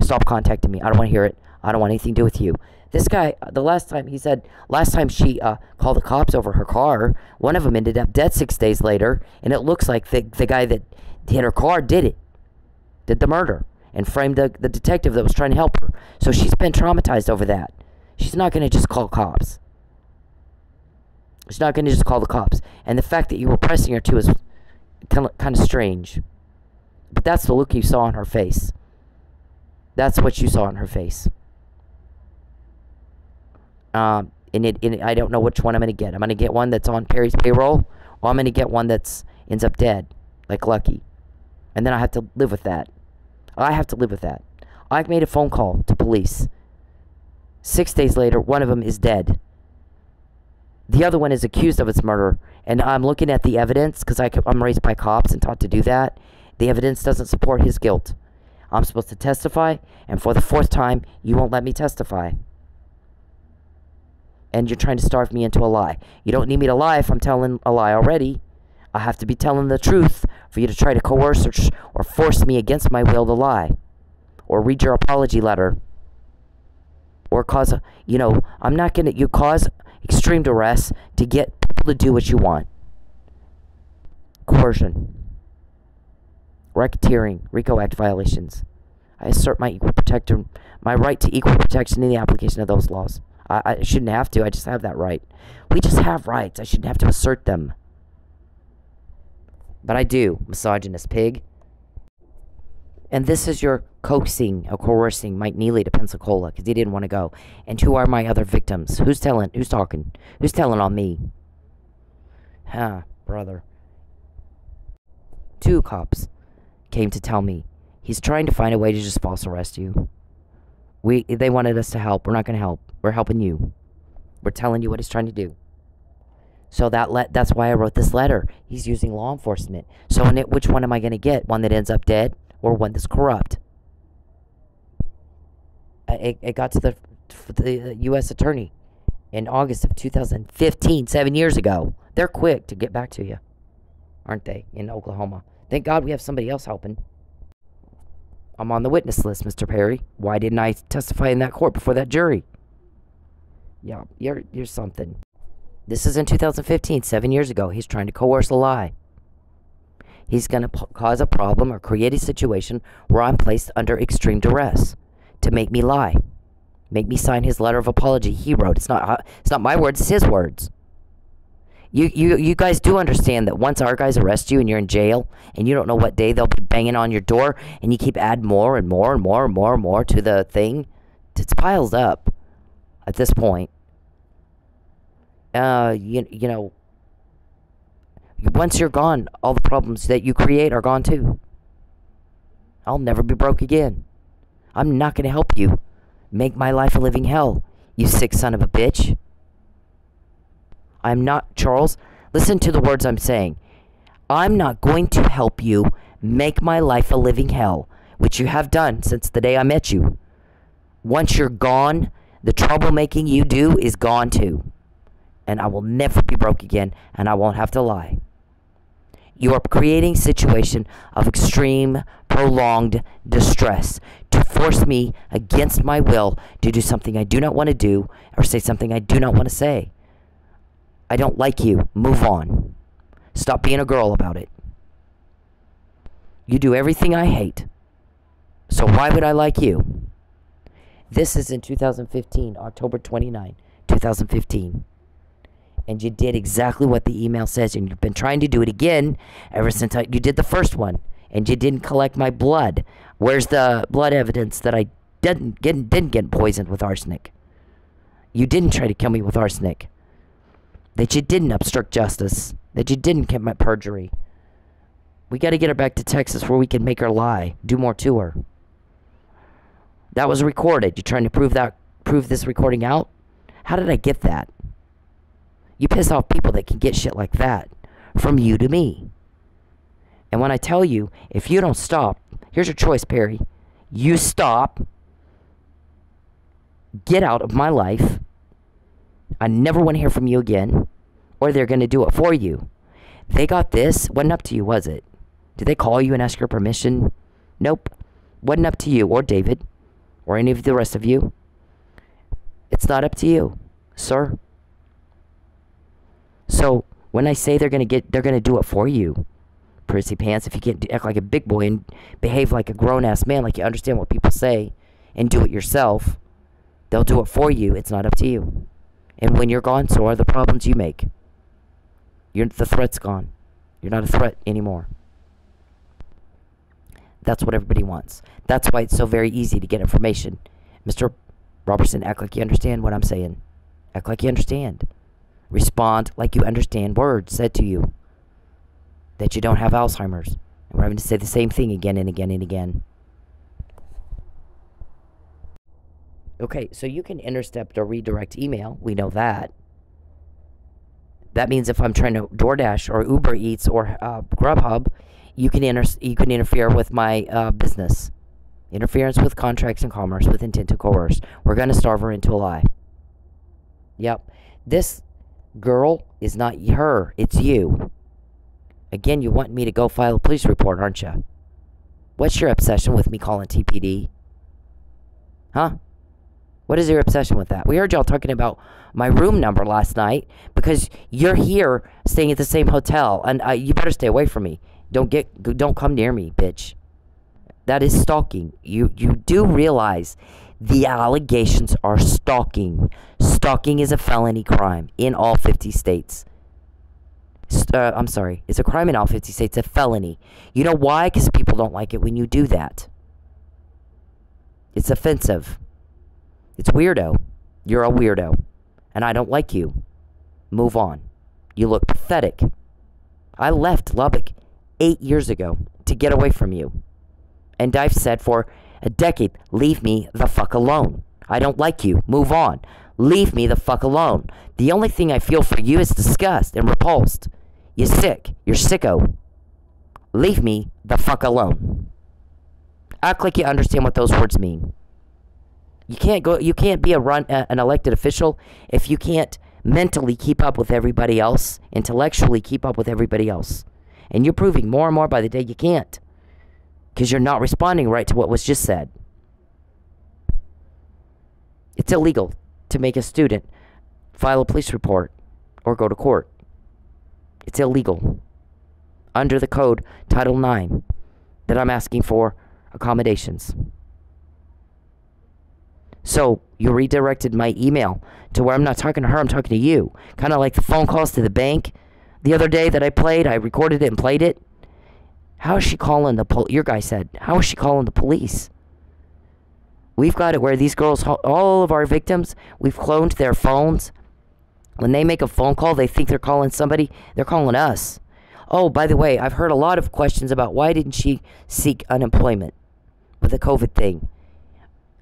Stop contacting me. I don't want to hear it. I don't want anything to do with you. This guy, uh, the last time he said, last time she uh, called the cops over her car, one of them ended up dead six days later, and it looks like the the guy that hit her car did it, did the murder, and framed the the detective that was trying to help her. So she's been traumatized over that. She's not going to just call cops. She's not going to just call the cops. And the fact that you were pressing her too is kind of kind of strange. But that's the look you saw on her face. That's what you saw on her face. Um, and it, and I don't know which one I'm gonna get. I'm gonna get one that's on Perry's payroll, or I'm gonna get one that's ends up dead, like Lucky, and then I have to live with that. I have to live with that. I've made a phone call to police. Six days later, one of them is dead. The other one is accused of its murder, and I'm looking at the evidence because I'm raised by cops and taught to do that. The evidence doesn't support his guilt. I'm supposed to testify, and for the fourth time, you won't let me testify. And you're trying to starve me into a lie. You don't need me to lie if I'm telling a lie already. I have to be telling the truth for you to try to coerce or, or force me against my will to lie. Or read your apology letter. Or cause a, you know, I'm not going to, you cause extreme duress to get people to do what you want. Coercion. Racketeering, RICO Act violations. I assert my equal protection, my right to equal protection in the application of those laws. I, I shouldn't have to. I just have that right. We just have rights. I shouldn't have to assert them. But I do, misogynist pig. And this is your coaxing or coercing Mike Nealey to Pensacola because he didn't want to go. And who are my other victims? Who's telling? Who's talking? Who's telling on me? Huh, brother. Two cops came to tell me he's trying to find a way to just false arrest you. We they wanted us to help. We're not going to help. We're helping you. We're telling you what he's trying to do. So that let that's why I wrote this letter. He's using law enforcement. So it, which one am I going to get? One that ends up dead or one that's corrupt? It, it got to the the uh, U.S. attorney in August of 2015, seven years ago. They're quick to get back to you, aren't they? In Oklahoma. Thank God we have somebody else helping. I'm on the witness list, Mr. Perry. Why didn't I testify in that court before that jury? Yeah, you're you're something. This is in 2015, seven years ago. He's trying to coerce a lie. He's going to cause a problem or create a situation where I'm placed under extreme duress to make me lie, make me sign his letter of apology he wrote. It's not uh, it's not my words, it's his words. You, you, you guys do understand that once our guys arrest you and you're in jail and you don't know what day they'll be banging on your door and you keep add more and more and more and more and more to the thing, it's piles up at this point. Uh, you, you know, once you're gone, all the problems that you create are gone too. I'll never be broke again. I'm not going to help you make my life a living hell, you sick son of a bitch. I'm not, Charles, listen to the words I'm saying. I'm not going to help you make my life a living hell, which you have done since the day I met you. Once you're gone, the troublemaking you do is gone too. And I will never be broke again, and I won't have to lie. You are creating situation of extreme, prolonged distress to force me against my will to do something I do not want to do or say something I do not want to say. I don't like you. Move on. Stop being a girl about it. You do everything I hate. So why would I like you? This is in 2015, October 29, 2015. And you did exactly what the email says, and you've been trying to do it again ever since I, you did the first one, and you didn't collect my blood. Where's the blood evidence that I didn't get, didn't get poisoned with arsenic? You didn't try to kill me with arsenic that you didn't obstruct justice, that you didn't commit perjury. We got to get her back to Texas where we can make her lie, do more to her. That was recorded. You trying to prove that prove this recording out? How did I get that? You piss off people that can get shit like that from you to me. And when I tell you, if you don't stop, here's your choice, Perry. You stop, get out of my life, I never want to hear from you again, or they're going to do it for you. They got this. Wasn't up to you, was it? Did they call you and ask your permission? Nope. Wasn't up to you, or David, or any of the rest of you. It's not up to you, sir. So when I say they're gonna get, they're gonna do it for you, prissy pants. If you can't act like a big boy and behave like a grown ass man, like you understand what people say, and do it yourself, they'll do it for you. It's not up to you. And when you're gone, so are the problems you make. You're, the threat's gone. You're not a threat anymore. That's what everybody wants. That's why it's so very easy to get information. Mr. Robertson, act like you understand what I'm saying. Act like you understand. Respond like you understand words said to you. That you don't have Alzheimer's. And we're having to say the same thing again and again and again. Okay, so you can intercept or redirect email. We know that. That means if I'm trying to DoorDash or Uber Eats or uh, Grubhub, you can inter- you can interfere with my uh, business. Interference with contracts and commerce with intent to coerce. We're going to starve her into a lie. Yep. This girl is not her, it's you. Again, you want me to go file a police report, aren't you? What's your obsession with me calling TPD? Huh? What is your obsession with that? We heard y'all talking about my room number last night because you're here staying at the same hotel, and uh, you better stay away from me. Don't get, don't come near me, bitch. That is stalking. You you do realize the allegations are stalking. Stalking is a felony crime in all 50 states. St- uh, I'm sorry, it's a crime in all 50 states, a felony. You know why? Because people don't like it when you do that. It's offensive. It's weirdo. You're a weirdo. And I don't like you. Move on. You look pathetic. I left Lubbock eight years ago to get away from you. And I've said for a decade, leave me the fuck alone. I don't like you. Move on. Leave me the fuck alone. The only thing I feel for you is disgust and repulsed. You're sick. You're sicko. Leave me the fuck alone. Act like you understand what those words mean. You can't go. You can't be a run uh, an elected official if you can't mentally keep up with everybody else, intellectually keep up with everybody else, and you're proving more and more by the day you can't, because you're not responding right to what was just said. It's illegal to make a student file a police report or go to court. It's illegal under the code Title 9 that I'm asking for accommodations. So you redirected my email to where I'm not talking to her, I'm talking to you. Kind of like the phone calls to the bank the other day that I played. I recorded it and played it. How is she calling the pol? Your guy said, how is she calling the police? We've got it where these girls, all of our victims, we've cloned their phones. When they make a phone call, they think they're calling somebody. They're calling us. Oh, by the way, I've heard a lot of questions about why didn't she seek unemployment with the COVID thing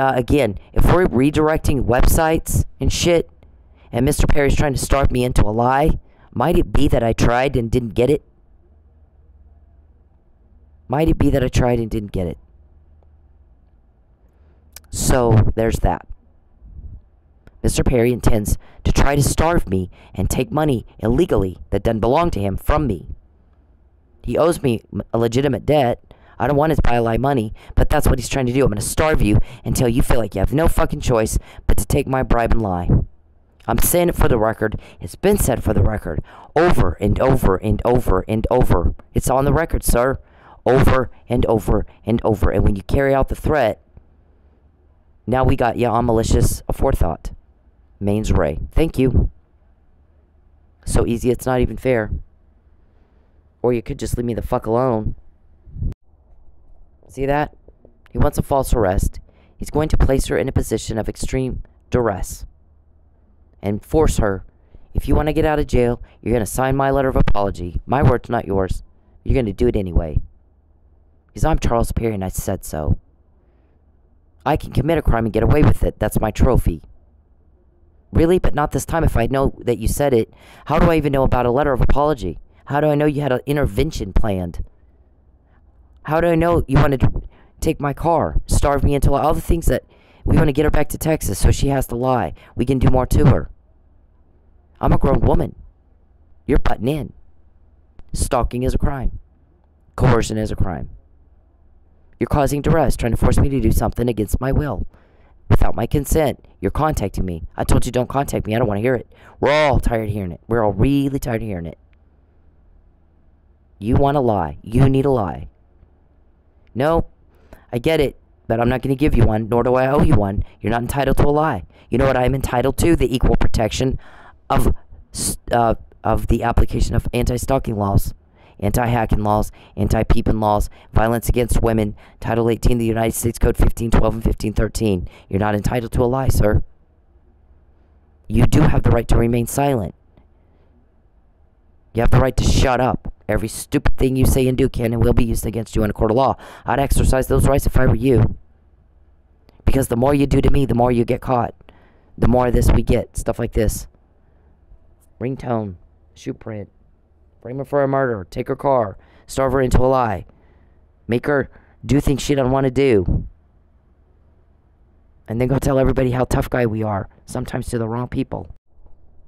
uh, again, if we're redirecting websites and shit, and Mr. Perry's trying to start me into a lie, might it be that I tried and didn't get it? Might it be that I tried and didn't get it? So there's that. Mr. Perry intends to try to starve me and take money illegally that doesn't belong to him from me. He owes me a legitimate debt I don't want his a lie money, but that's what he's trying to do. I'm going to starve you until you feel like you have no fucking choice but to take my bribe and lie. I'm saying it for the record. It's been said for the record. Over and over and over and over. It's on the record, sir. Over and over and over. And when you carry out the threat, now we got you on malicious aforethought. mens rea. Thank you. So easy, it's not even fair. Or you could just leave me the fuck alone. See that? He wants a false arrest. He's going to place her in a position of extreme duress and force her. If you want to get out of jail, you're going to sign my letter of apology. My words, not yours. You're going to do it anyway. Because I'm Charles Perry and I said so. I can commit a crime and get away with it. That's my trophy. Really? But not this time if I know that you said it. How do I even know about a letter of apology? How do I know you had an intervention planned? How do I know you wanted to take my car, starve me until all the things that we want to get her back to Texas so she has to lie? We can do more to her. I'm a grown woman. You're butting in. Stalking is a crime. Coercion is a crime. You're causing duress, trying to force me to do something against my will. Without my consent, you're contacting me. I told you don't contact me. I don't want to hear it. We're all tired of hearing it. We're all really tired of hearing it. You want to lie. You need a lie. No, I get it, but I'm not going to give you one, nor do I owe you one. You're not entitled to a lie. You know what I'm entitled to? The equal protection of uh, of the application of anti-stalking laws, anti-hacking laws, anti-peeping laws, violence against women, Title 18 of the United States Code 1512 and 1513. You're not entitled to a lie, sir. You do have the right to remain silent. You have the right to shut up. Every stupid thing you say and do can and will be used against you in a court of law. I'd exercise those rights if I were you. Because the more you do to me, the more you get caught. The more of this we get. Stuff like this. Ringtone. Shoe print. Frame her for a murder. Take her car. Starve her into a lie. Make her do things she don't want to do. And then go tell everybody how tough guy we are. Sometimes to the wrong people.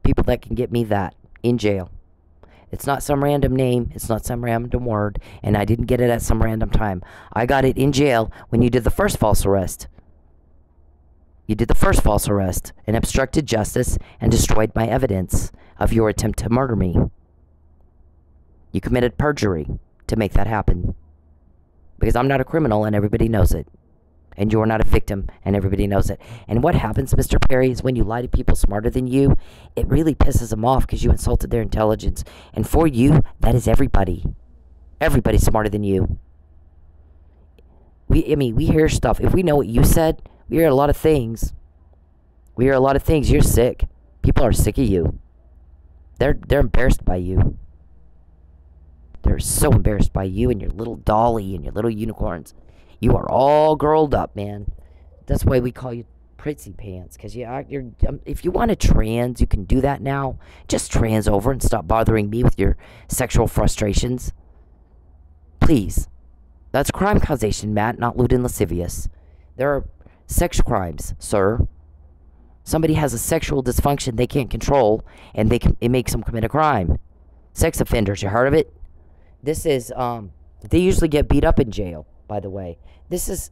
People that can get me that. In jail. It's not some random name, it's not some random word, and I didn't get it at some random time. I got it in jail when you did the first false arrest. You did the first false arrest and obstructed justice and destroyed my evidence of your attempt to murder me. You committed perjury to make that happen. because I'm not a criminal and everybody knows it. And you are not a victim and everybody knows it. And what happens, Mr. Perry, is when you lie to people smarter than you, it really pisses them off because you insulted their intelligence. And for you, that is everybody. Everybody's smarter than you. We, I mean, we hear stuff. If we know what you said, we hear a lot of things. We hear a lot of things. You're sick. People are sick of you. They're they're embarrassed by you. They're so embarrassed by you and your little dolly and your little unicorns. You are all girled up, man. That's why we call you Prissy Pants. Cause you you're um, if you want to trans, you can do that now. Just trans over and stop bothering me with your sexual frustrations. Please. That's crime causation, Matt, not lewd and lascivious. There are sex crimes, sir. Somebody has a sexual dysfunction they can't control, and they can, it makes them commit a crime. Sex offenders, you heard of it? This is um, they usually get beat up in jail. By the way, this is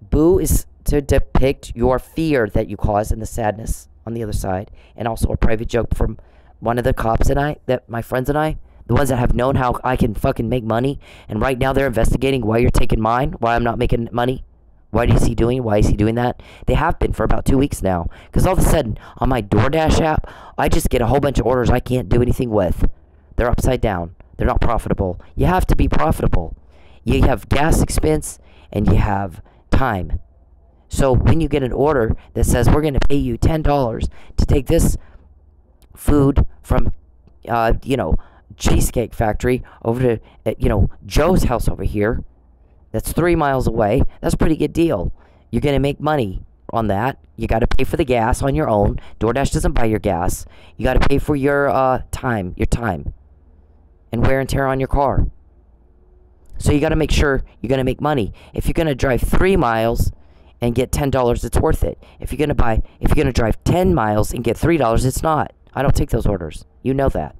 boo is to depict your fear that you cause and the sadness on the other side, and also a private joke from one of the cops and I, that my friends and I, the ones that have known how I can fucking make money, and right now they're investigating why you're taking mine, why I'm not making money. Why is he doing? Why is he doing that? They have been for about two weeks now. Because all of a sudden, on my DoorDash app, I just get a whole bunch of orders I can't do anything with. They're upside down. They're not profitable. You have to be profitable. You have gas expense and you have time. So when you get an order that says we're going to pay you ten dollars to take this food from, uh, you know, Cheesecake Factory over to, uh, you know, Joe's house over here, that's three miles away. That's a pretty good deal. You're going to make money on that. You got to pay for the gas on your own. DoorDash doesn't buy your gas. You got to pay for your uh, time, your time, and wear and tear on your car. So you got to make sure you're going to make money. If you're going to drive three miles and get ten dollars, it's worth it. If you're going to buy, if you're going to drive ten miles and get three dollars, it's not. I don't take those orders. You know that.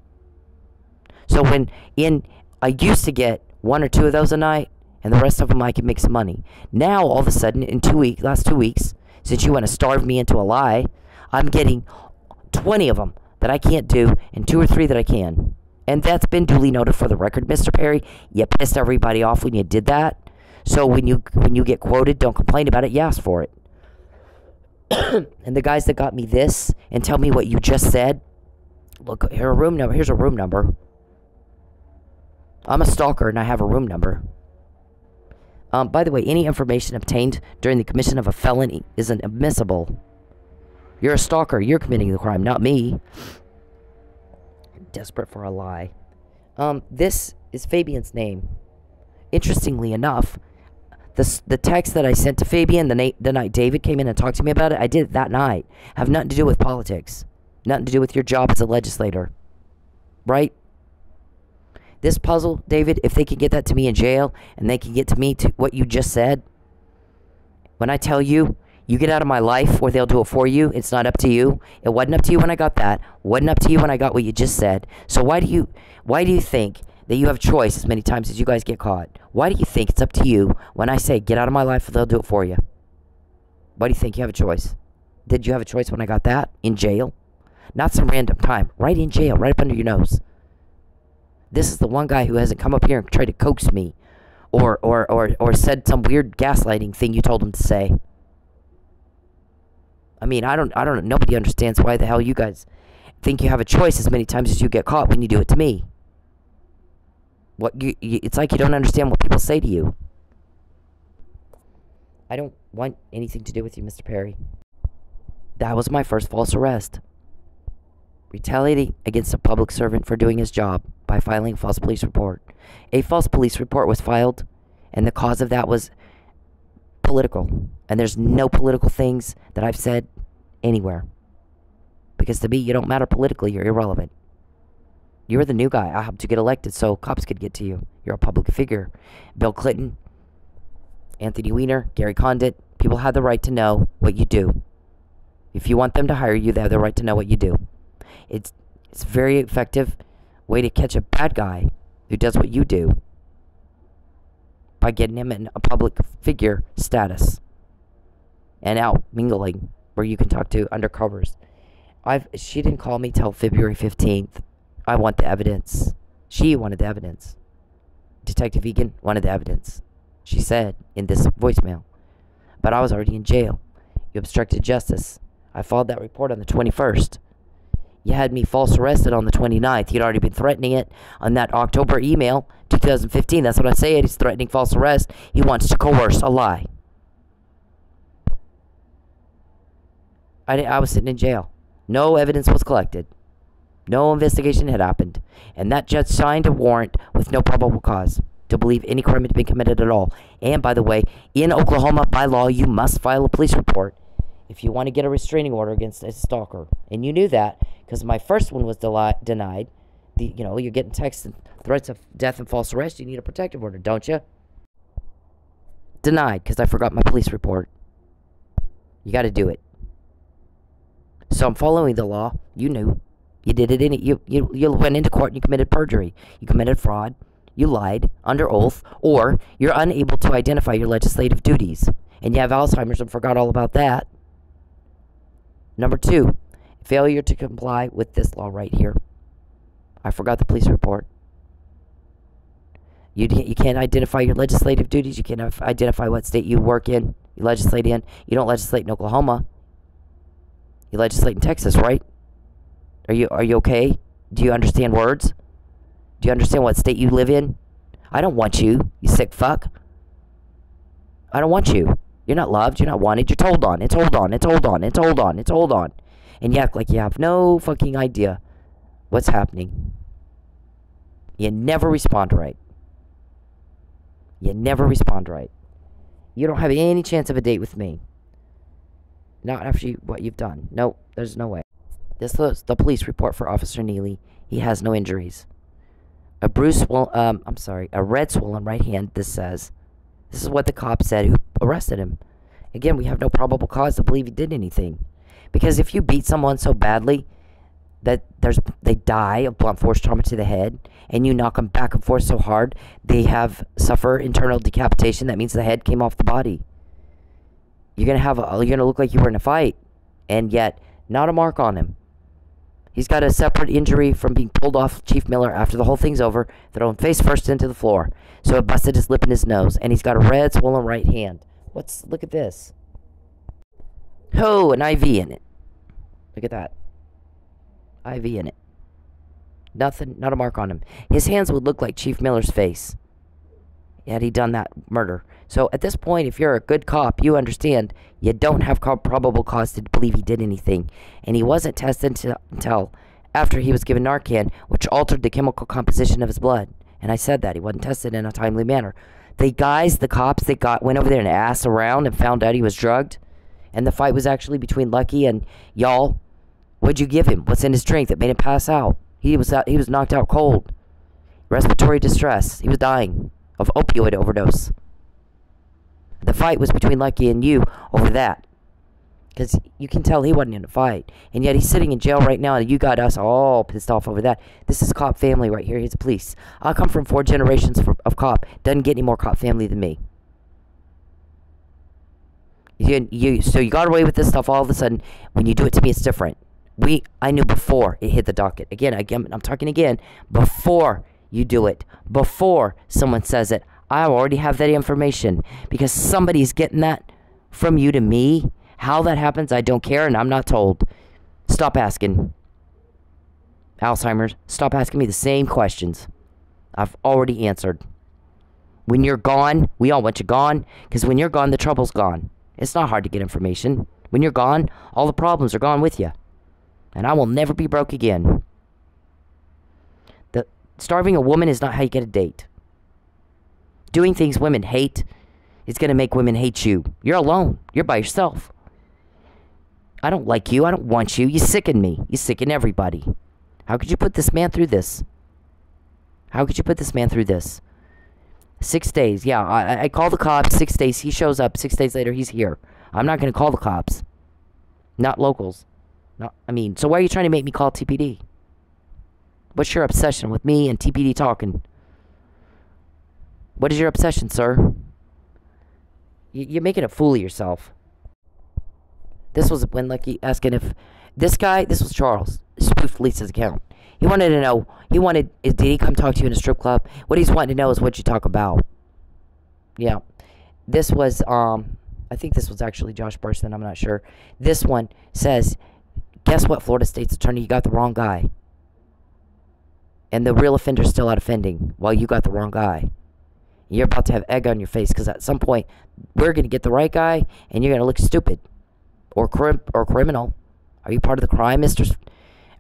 So when in, I used to get one or two of those a night and the rest of them I could make some money. Now, all of a sudden, in two weeks, last two weeks, since you want to starve me into a lie, I'm getting 20 of them that I can't do and two or three that I can. And that's been duly noted for the record, Mr. Perry. You pissed everybody off when you did that. So when you when you get quoted, don't complain about it. You ask for it. and the guys that got me this and tell me what you just said. Look, here a room number. Here's a room number. I'm a stalker and I have a room number. Um, by the way, any information obtained during the commission of a felony isn't admissible. You're a stalker. You're committing the crime, not me. Desperate for a lie. Um, this is Fabian's name. Interestingly enough, the, the text that I sent to Fabian the, night the night David came in and talked to me about it, I did it that night. Have nothing to do with politics. Nothing to do with your job as a legislator. Right? This puzzle, David, if they can get that to me in jail and they can get to me to what you just said, when I tell you, you get out of my life or they'll do it for you, it's not up to you. It wasn't up to you when I got that. Wasn't up to you when I got what you just said. So why do you why do you think that you have choice as many times as you guys get caught? Why do you think it's up to you when I say get out of my life or they'll do it for you? Why do you think you have a choice? Did you have a choice when I got that? In jail? Not some random time. Right in jail, right up under your nose. This is the one guy who hasn't come up here and tried to coax me or or or or said some weird gaslighting thing you told him to say. I mean, I don't I don't nobody understands why the hell you guys think you have a choice as many times as you get caught when you do it to me. What you, you it's like you don't understand what people say to you. I don't want anything to do with you, Mr. Perry. That was my first false arrest retaliating against a public servant for doing his job by filing a false police report. A false police report was filed, and the cause of that was political. And there's no political things that I've said anywhere. Because to me, you don't matter politically, you're irrelevant. You're the new guy. I helped to get elected so cops could get to you. You're a public figure. Bill Clinton, Anthony Weiner, Gary Condit, people have the right to know what you do. If you want them to hire you, they have the right to know what you do. It's it's a very effective way to catch a bad guy who does what you do by getting him in a public figure status and out mingling where you can talk to undercovers. I've she didn't call me till February 15th. I want the evidence. She wanted the evidence. Detective Egan wanted the evidence. she said in this voicemail. But I was already in jail. You obstructed justice. I filed that report on the 21st. You had me false arrested on the 29th. You'd already been threatening it on that October email, 2015. That's what I say. He's threatening false arrest. He wants to coerce a lie. I, I was sitting in jail. No evidence was collected. No investigation had happened. And that judge signed a warrant with no probable cause to believe any crime had been committed at all. And by the way, in Oklahoma, by law, you must file a police report if you want to get a restraining order against a stalker. And you knew that because my first one was denied. The, you know, you're getting texts and threats of death and false arrest. You need a protective order, don't you? Denied because I forgot my police report. You got to do it. So I'm following the law. You knew. You did it in you, you you went into court and you committed perjury. You committed fraud. You lied under oath, or you're unable to identify your legislative duties, and you have Alzheimer's and forgot all about that. Number two, failure to comply with this law right here. I forgot the police report. You, you can't identify your legislative duties. You can't identify what state you work in, you legislate in. You don't legislate in Oklahoma. You legislate in Texas, right? Are you are you okay? Do you understand words? Do you understand what state you live in? I don't want you, you sick fuck. I don't want you. You're not loved, you're not wanted, you're told on, it's hold on, it's hold on, it's hold on, it's hold on. And you act like you have no fucking idea what's happening. You never respond right. You never respond right. You don't have any chance of a date with me. Not after you, what you've done. No, there's no way. This was the police report for Officer Nealey. He has no injuries. A bruise, well, um, I'm sorry, a red swollen right hand. This says, this is what the cop said who arrested him. Again, we have no probable cause to believe he did anything, because if you beat someone so badly that there's they die of blunt force trauma to the head, and you knock them back and forth so hard they have suffer internal decapitation. That means the head came off the body. You're gonna have a, you're gonna look like you were in a fight, and yet not a mark on him. He's got a separate injury from being pulled off Chief Miller after the whole thing's over, thrown face first into the floor. So it busted his lip and his nose, and he's got a red, swollen right hand. What's look at this? Oh, an IV in it. Look at that. IV in it. Nothing, not a mark on him. His hands would look like Chief Miller's face had he done that murder. So at this point, if you're a good cop, you understand you don't have probable cause to believe he did anything. And he wasn't tested until after he was given Narcan, which altered the chemical composition of his blood. And I said that he wasn't tested in a timely manner. The guys, the cops that got went over there and asked around and found out he was drugged, and the fight was actually between Lucky and y'all. What'd you give him? What's in his drink that made him pass out? He was out, he was knocked out cold. Respiratory distress. He was dying of opioid overdose. The fight was between Lucky and you over that. Because you can tell he wasn't in a fight. And yet he's sitting in jail right now, and you got us all pissed off over that. This is cop family right here. He's police. I come from four generations of cop. Doesn't get any more cop family than me. You, you, so you got away with this stuff all of a sudden. When you do it to me, it's different. We, I knew before it hit the docket. Again, again, I'm talking again. Before you do it before someone says it. I already have that information because somebody's getting that from you to me. How that happens, I don't care, and I'm not told. Stop asking. Alzheimer's, stop asking me the same questions. I've already answered. When you're gone, we all want you gone, because when you're gone, the trouble's gone. It's not hard to get information. When you're gone, all the problems are gone with you. And I will never be broke again. Starving a woman is not how you get a date. Doing things women hate is going to make women hate you. You're alone. You're by yourself. I don't like you. I don't want you. You sicken me. You sicken everybody. How could you put this man through this? How could you put this man through this? Six days. Yeah, I, I call the cops. Six days. He shows up. Six days later, he's here. I'm not going to call the cops. Not locals. Not, I mean, so why are you trying to make me call TPD? What's your obsession with me and TPD talking? What is your obsession, sir? You're making a fool of yourself. This was when Lucky asking if this guy, this was Charles, spoofed Lisa's account. He wanted to know, he wanted, did he come talk to you in a strip club? What he's wanting to know is what you talk about. Yeah. This was um I think this was actually Josh Burston, I'm not sure. This one says, guess what, Florida State's attorney, you got the wrong guy. And the real offender's still out offending while you got the wrong guy. You're about to have egg on your face because at some point we're gonna get the right guy and you're gonna look stupid. Or crim- or criminal. Are you part of the crime, Mister?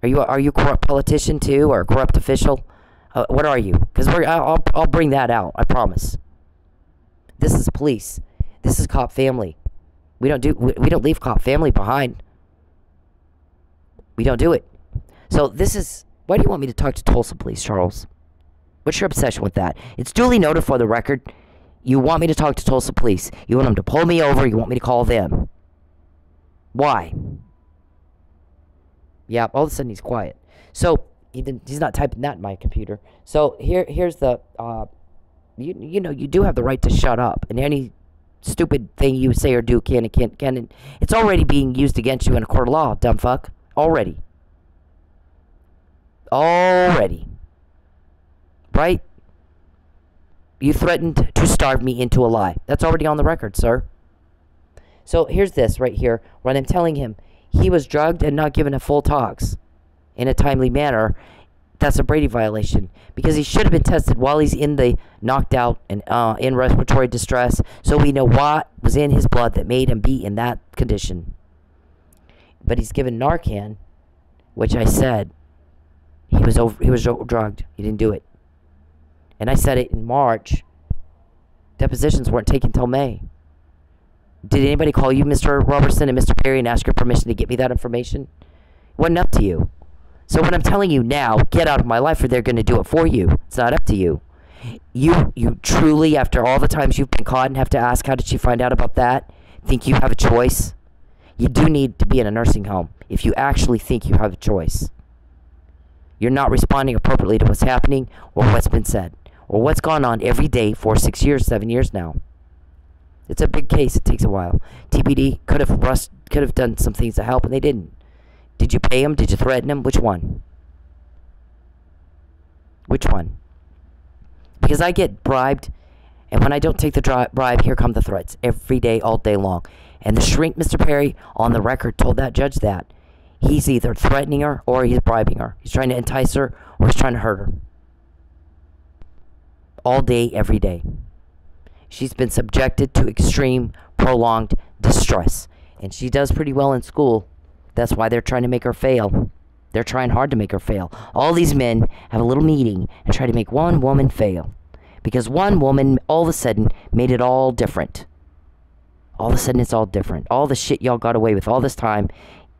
Are you are you a corrupt politician too, or a corrupt official? Uh, what are you? Because we're I'll I'll- I'll bring that out. I promise. This is police. This is cop family. We don't do we, we don't leave cop family behind. We don't do it. So this is why do you want me to talk to Tulsa police, Charles? What's your obsession with that? It's duly noted for the record. You want me to talk to Tulsa police. You want them to pull me over. You want me to call them. Why? Yeah, all of a sudden he's quiet. So he didn't, he's not typing that in my computer. So here here's the uh, you you know you do have the right to shut up, and any stupid thing you say or do can and can't can. It's already being used against you in a court of law, dumb fuck. Already. Already. Right? You threatened to starve me into a lie. That's already on the record, sir. So here's this right here, when I'm telling him he was drugged and not given a full tox in a timely manner. That's a Brady violation because he should have been tested while he's in the knocked out and uh, in respiratory distress, so we know what was in his blood that made him be in that condition. But he's given Narcan, which I said he was over, he was drugged. He didn't do it, and I said it in March. Depositions weren't taken till May. Did anybody call you, Mr. Robertson and Mr. Perry, and ask your permission to get me that information? It wasn't up to you. So what I'm telling you now, get out of my life, or they're going to do it for you. It's not up to you. You, you truly, after all the times you've been caught and have to ask, how did she find out about that? Think you have a choice? You do need to be in a nursing home if you actually think you have a choice. You're not responding appropriately to what's happening or what's been said or what's gone on every day for six years, seven years now. It's a big case. It takes a while. TPD could have could have done some things to help, and they didn't. Did you pay him? Did you threaten him? Which one? Which one? Because I get bribed, and when I don't take the bribe, here come the threats every day, all day long. And the shrink, Mr. Perry, on the record, told that judge that he's either threatening her or he's bribing her. He's trying to entice her or he's trying to hurt her. All day, every day. She's been subjected to extreme, prolonged distress. And she does pretty well in school. That's why they're trying to make her fail. They're trying hard to make her fail. All these men have a little meeting and try to make one woman fail. Because one woman all of a sudden made it all different. All of a sudden it's all different. All the shit y'all got away with all this time,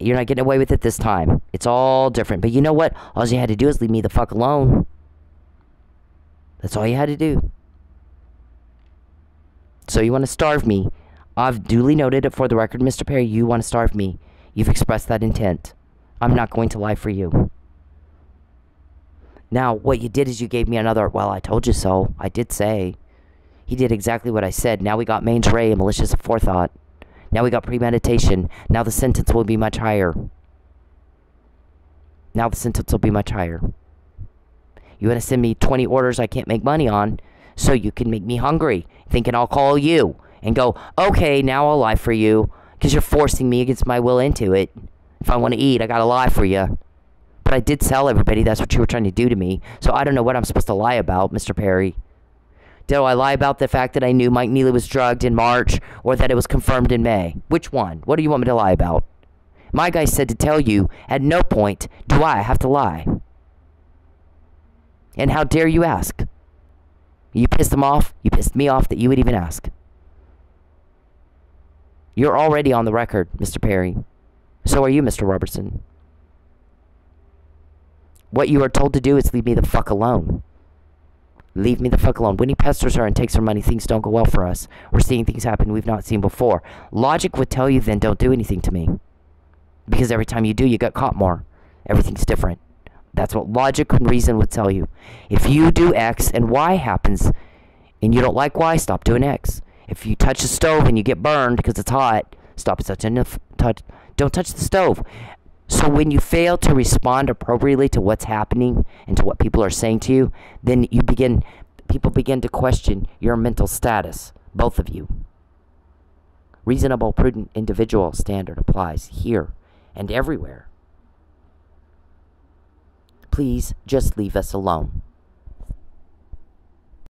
you're not getting away with it this time. It's all different. But you know what? All you had to do is leave me the fuck alone. That's all you had to do. So you want to starve me. I've duly noted it for the record, Mr. Perry. You want to starve me. You've expressed that intent. I'm not going to lie for you. Now, what you did is you gave me another, well, I told you so. I did say. He did exactly what I said. Now we got mens rea and malicious forethought. Now we got premeditation. Now the sentence will be much higher. Now the sentence will be much higher. You want to send me 20 orders I can't make money on so you can make me hungry, thinking I'll call you and go, okay, now I'll lie for you because you're forcing me against my will into it. If I want to eat, I got to lie for you. But I did tell everybody that's what you were trying to do to me. So I don't know what I'm supposed to lie about, Mr. Perry. Did I lie about the fact that I knew Mike Nealey was drugged in March or that it was confirmed in May? Which one? What do you want me to lie about? My guy said to tell you at no point do I have to lie. And how dare you ask? You pissed him off. You pissed me off that you would even ask. You're already on the record, Mr. Perry. So are you, Mr. Robertson. What you are told to do is leave me the fuck alone. Leave me the fuck alone. When he pesters her and takes her money, things don't go well for us. We're seeing things happen we've not seen before. Logic would tell you then don't do anything to me. Because every time you do, you get caught more. Everything's different. That's what logic and reason would tell you. If you do X and Y happens, and you don't like Y, stop doing X. If you touch the stove and you get burned because it's hot, stop touching the touch. Don't touch the stove. So when you fail to respond appropriately to what's happening and to what people are saying to you, then you begin people begin to question your mental status. Both of you. Reasonable, prudent individual standard applies here and everywhere. Please just leave us alone.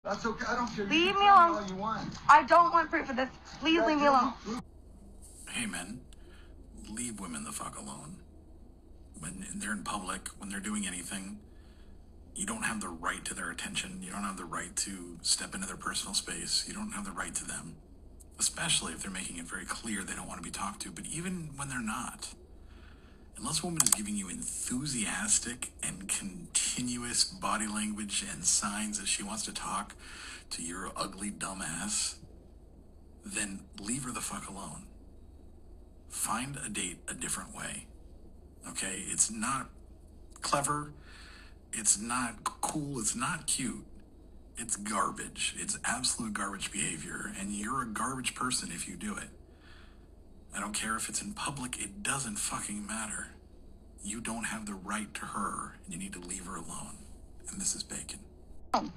That's okay. I don't care. Leave me alone. all you want. I don't want proof of this. Please leave me alone. hey men, leave women the fuck alone. When they're in public, when they're doing anything, you don't have the right to their attention. You don't have the right to step into their personal space. You don't have the right to them, especially if they're making it very clear they don't want to be talked to. But even when they're not, unless a woman is giving you enthusiastic and continuous body language and signs that she wants to talk to your ugly dumbass, then leave her the fuck alone. Find a date a different way. Okay? It's not clever. It's not cool. It's not cute. It's garbage. It's absolute garbage behavior. And you're a garbage person if you do it. I don't care if it's in public, it doesn't fucking matter. You don't have the right to her, and you need to leave her alone. And this is bacon. Oh.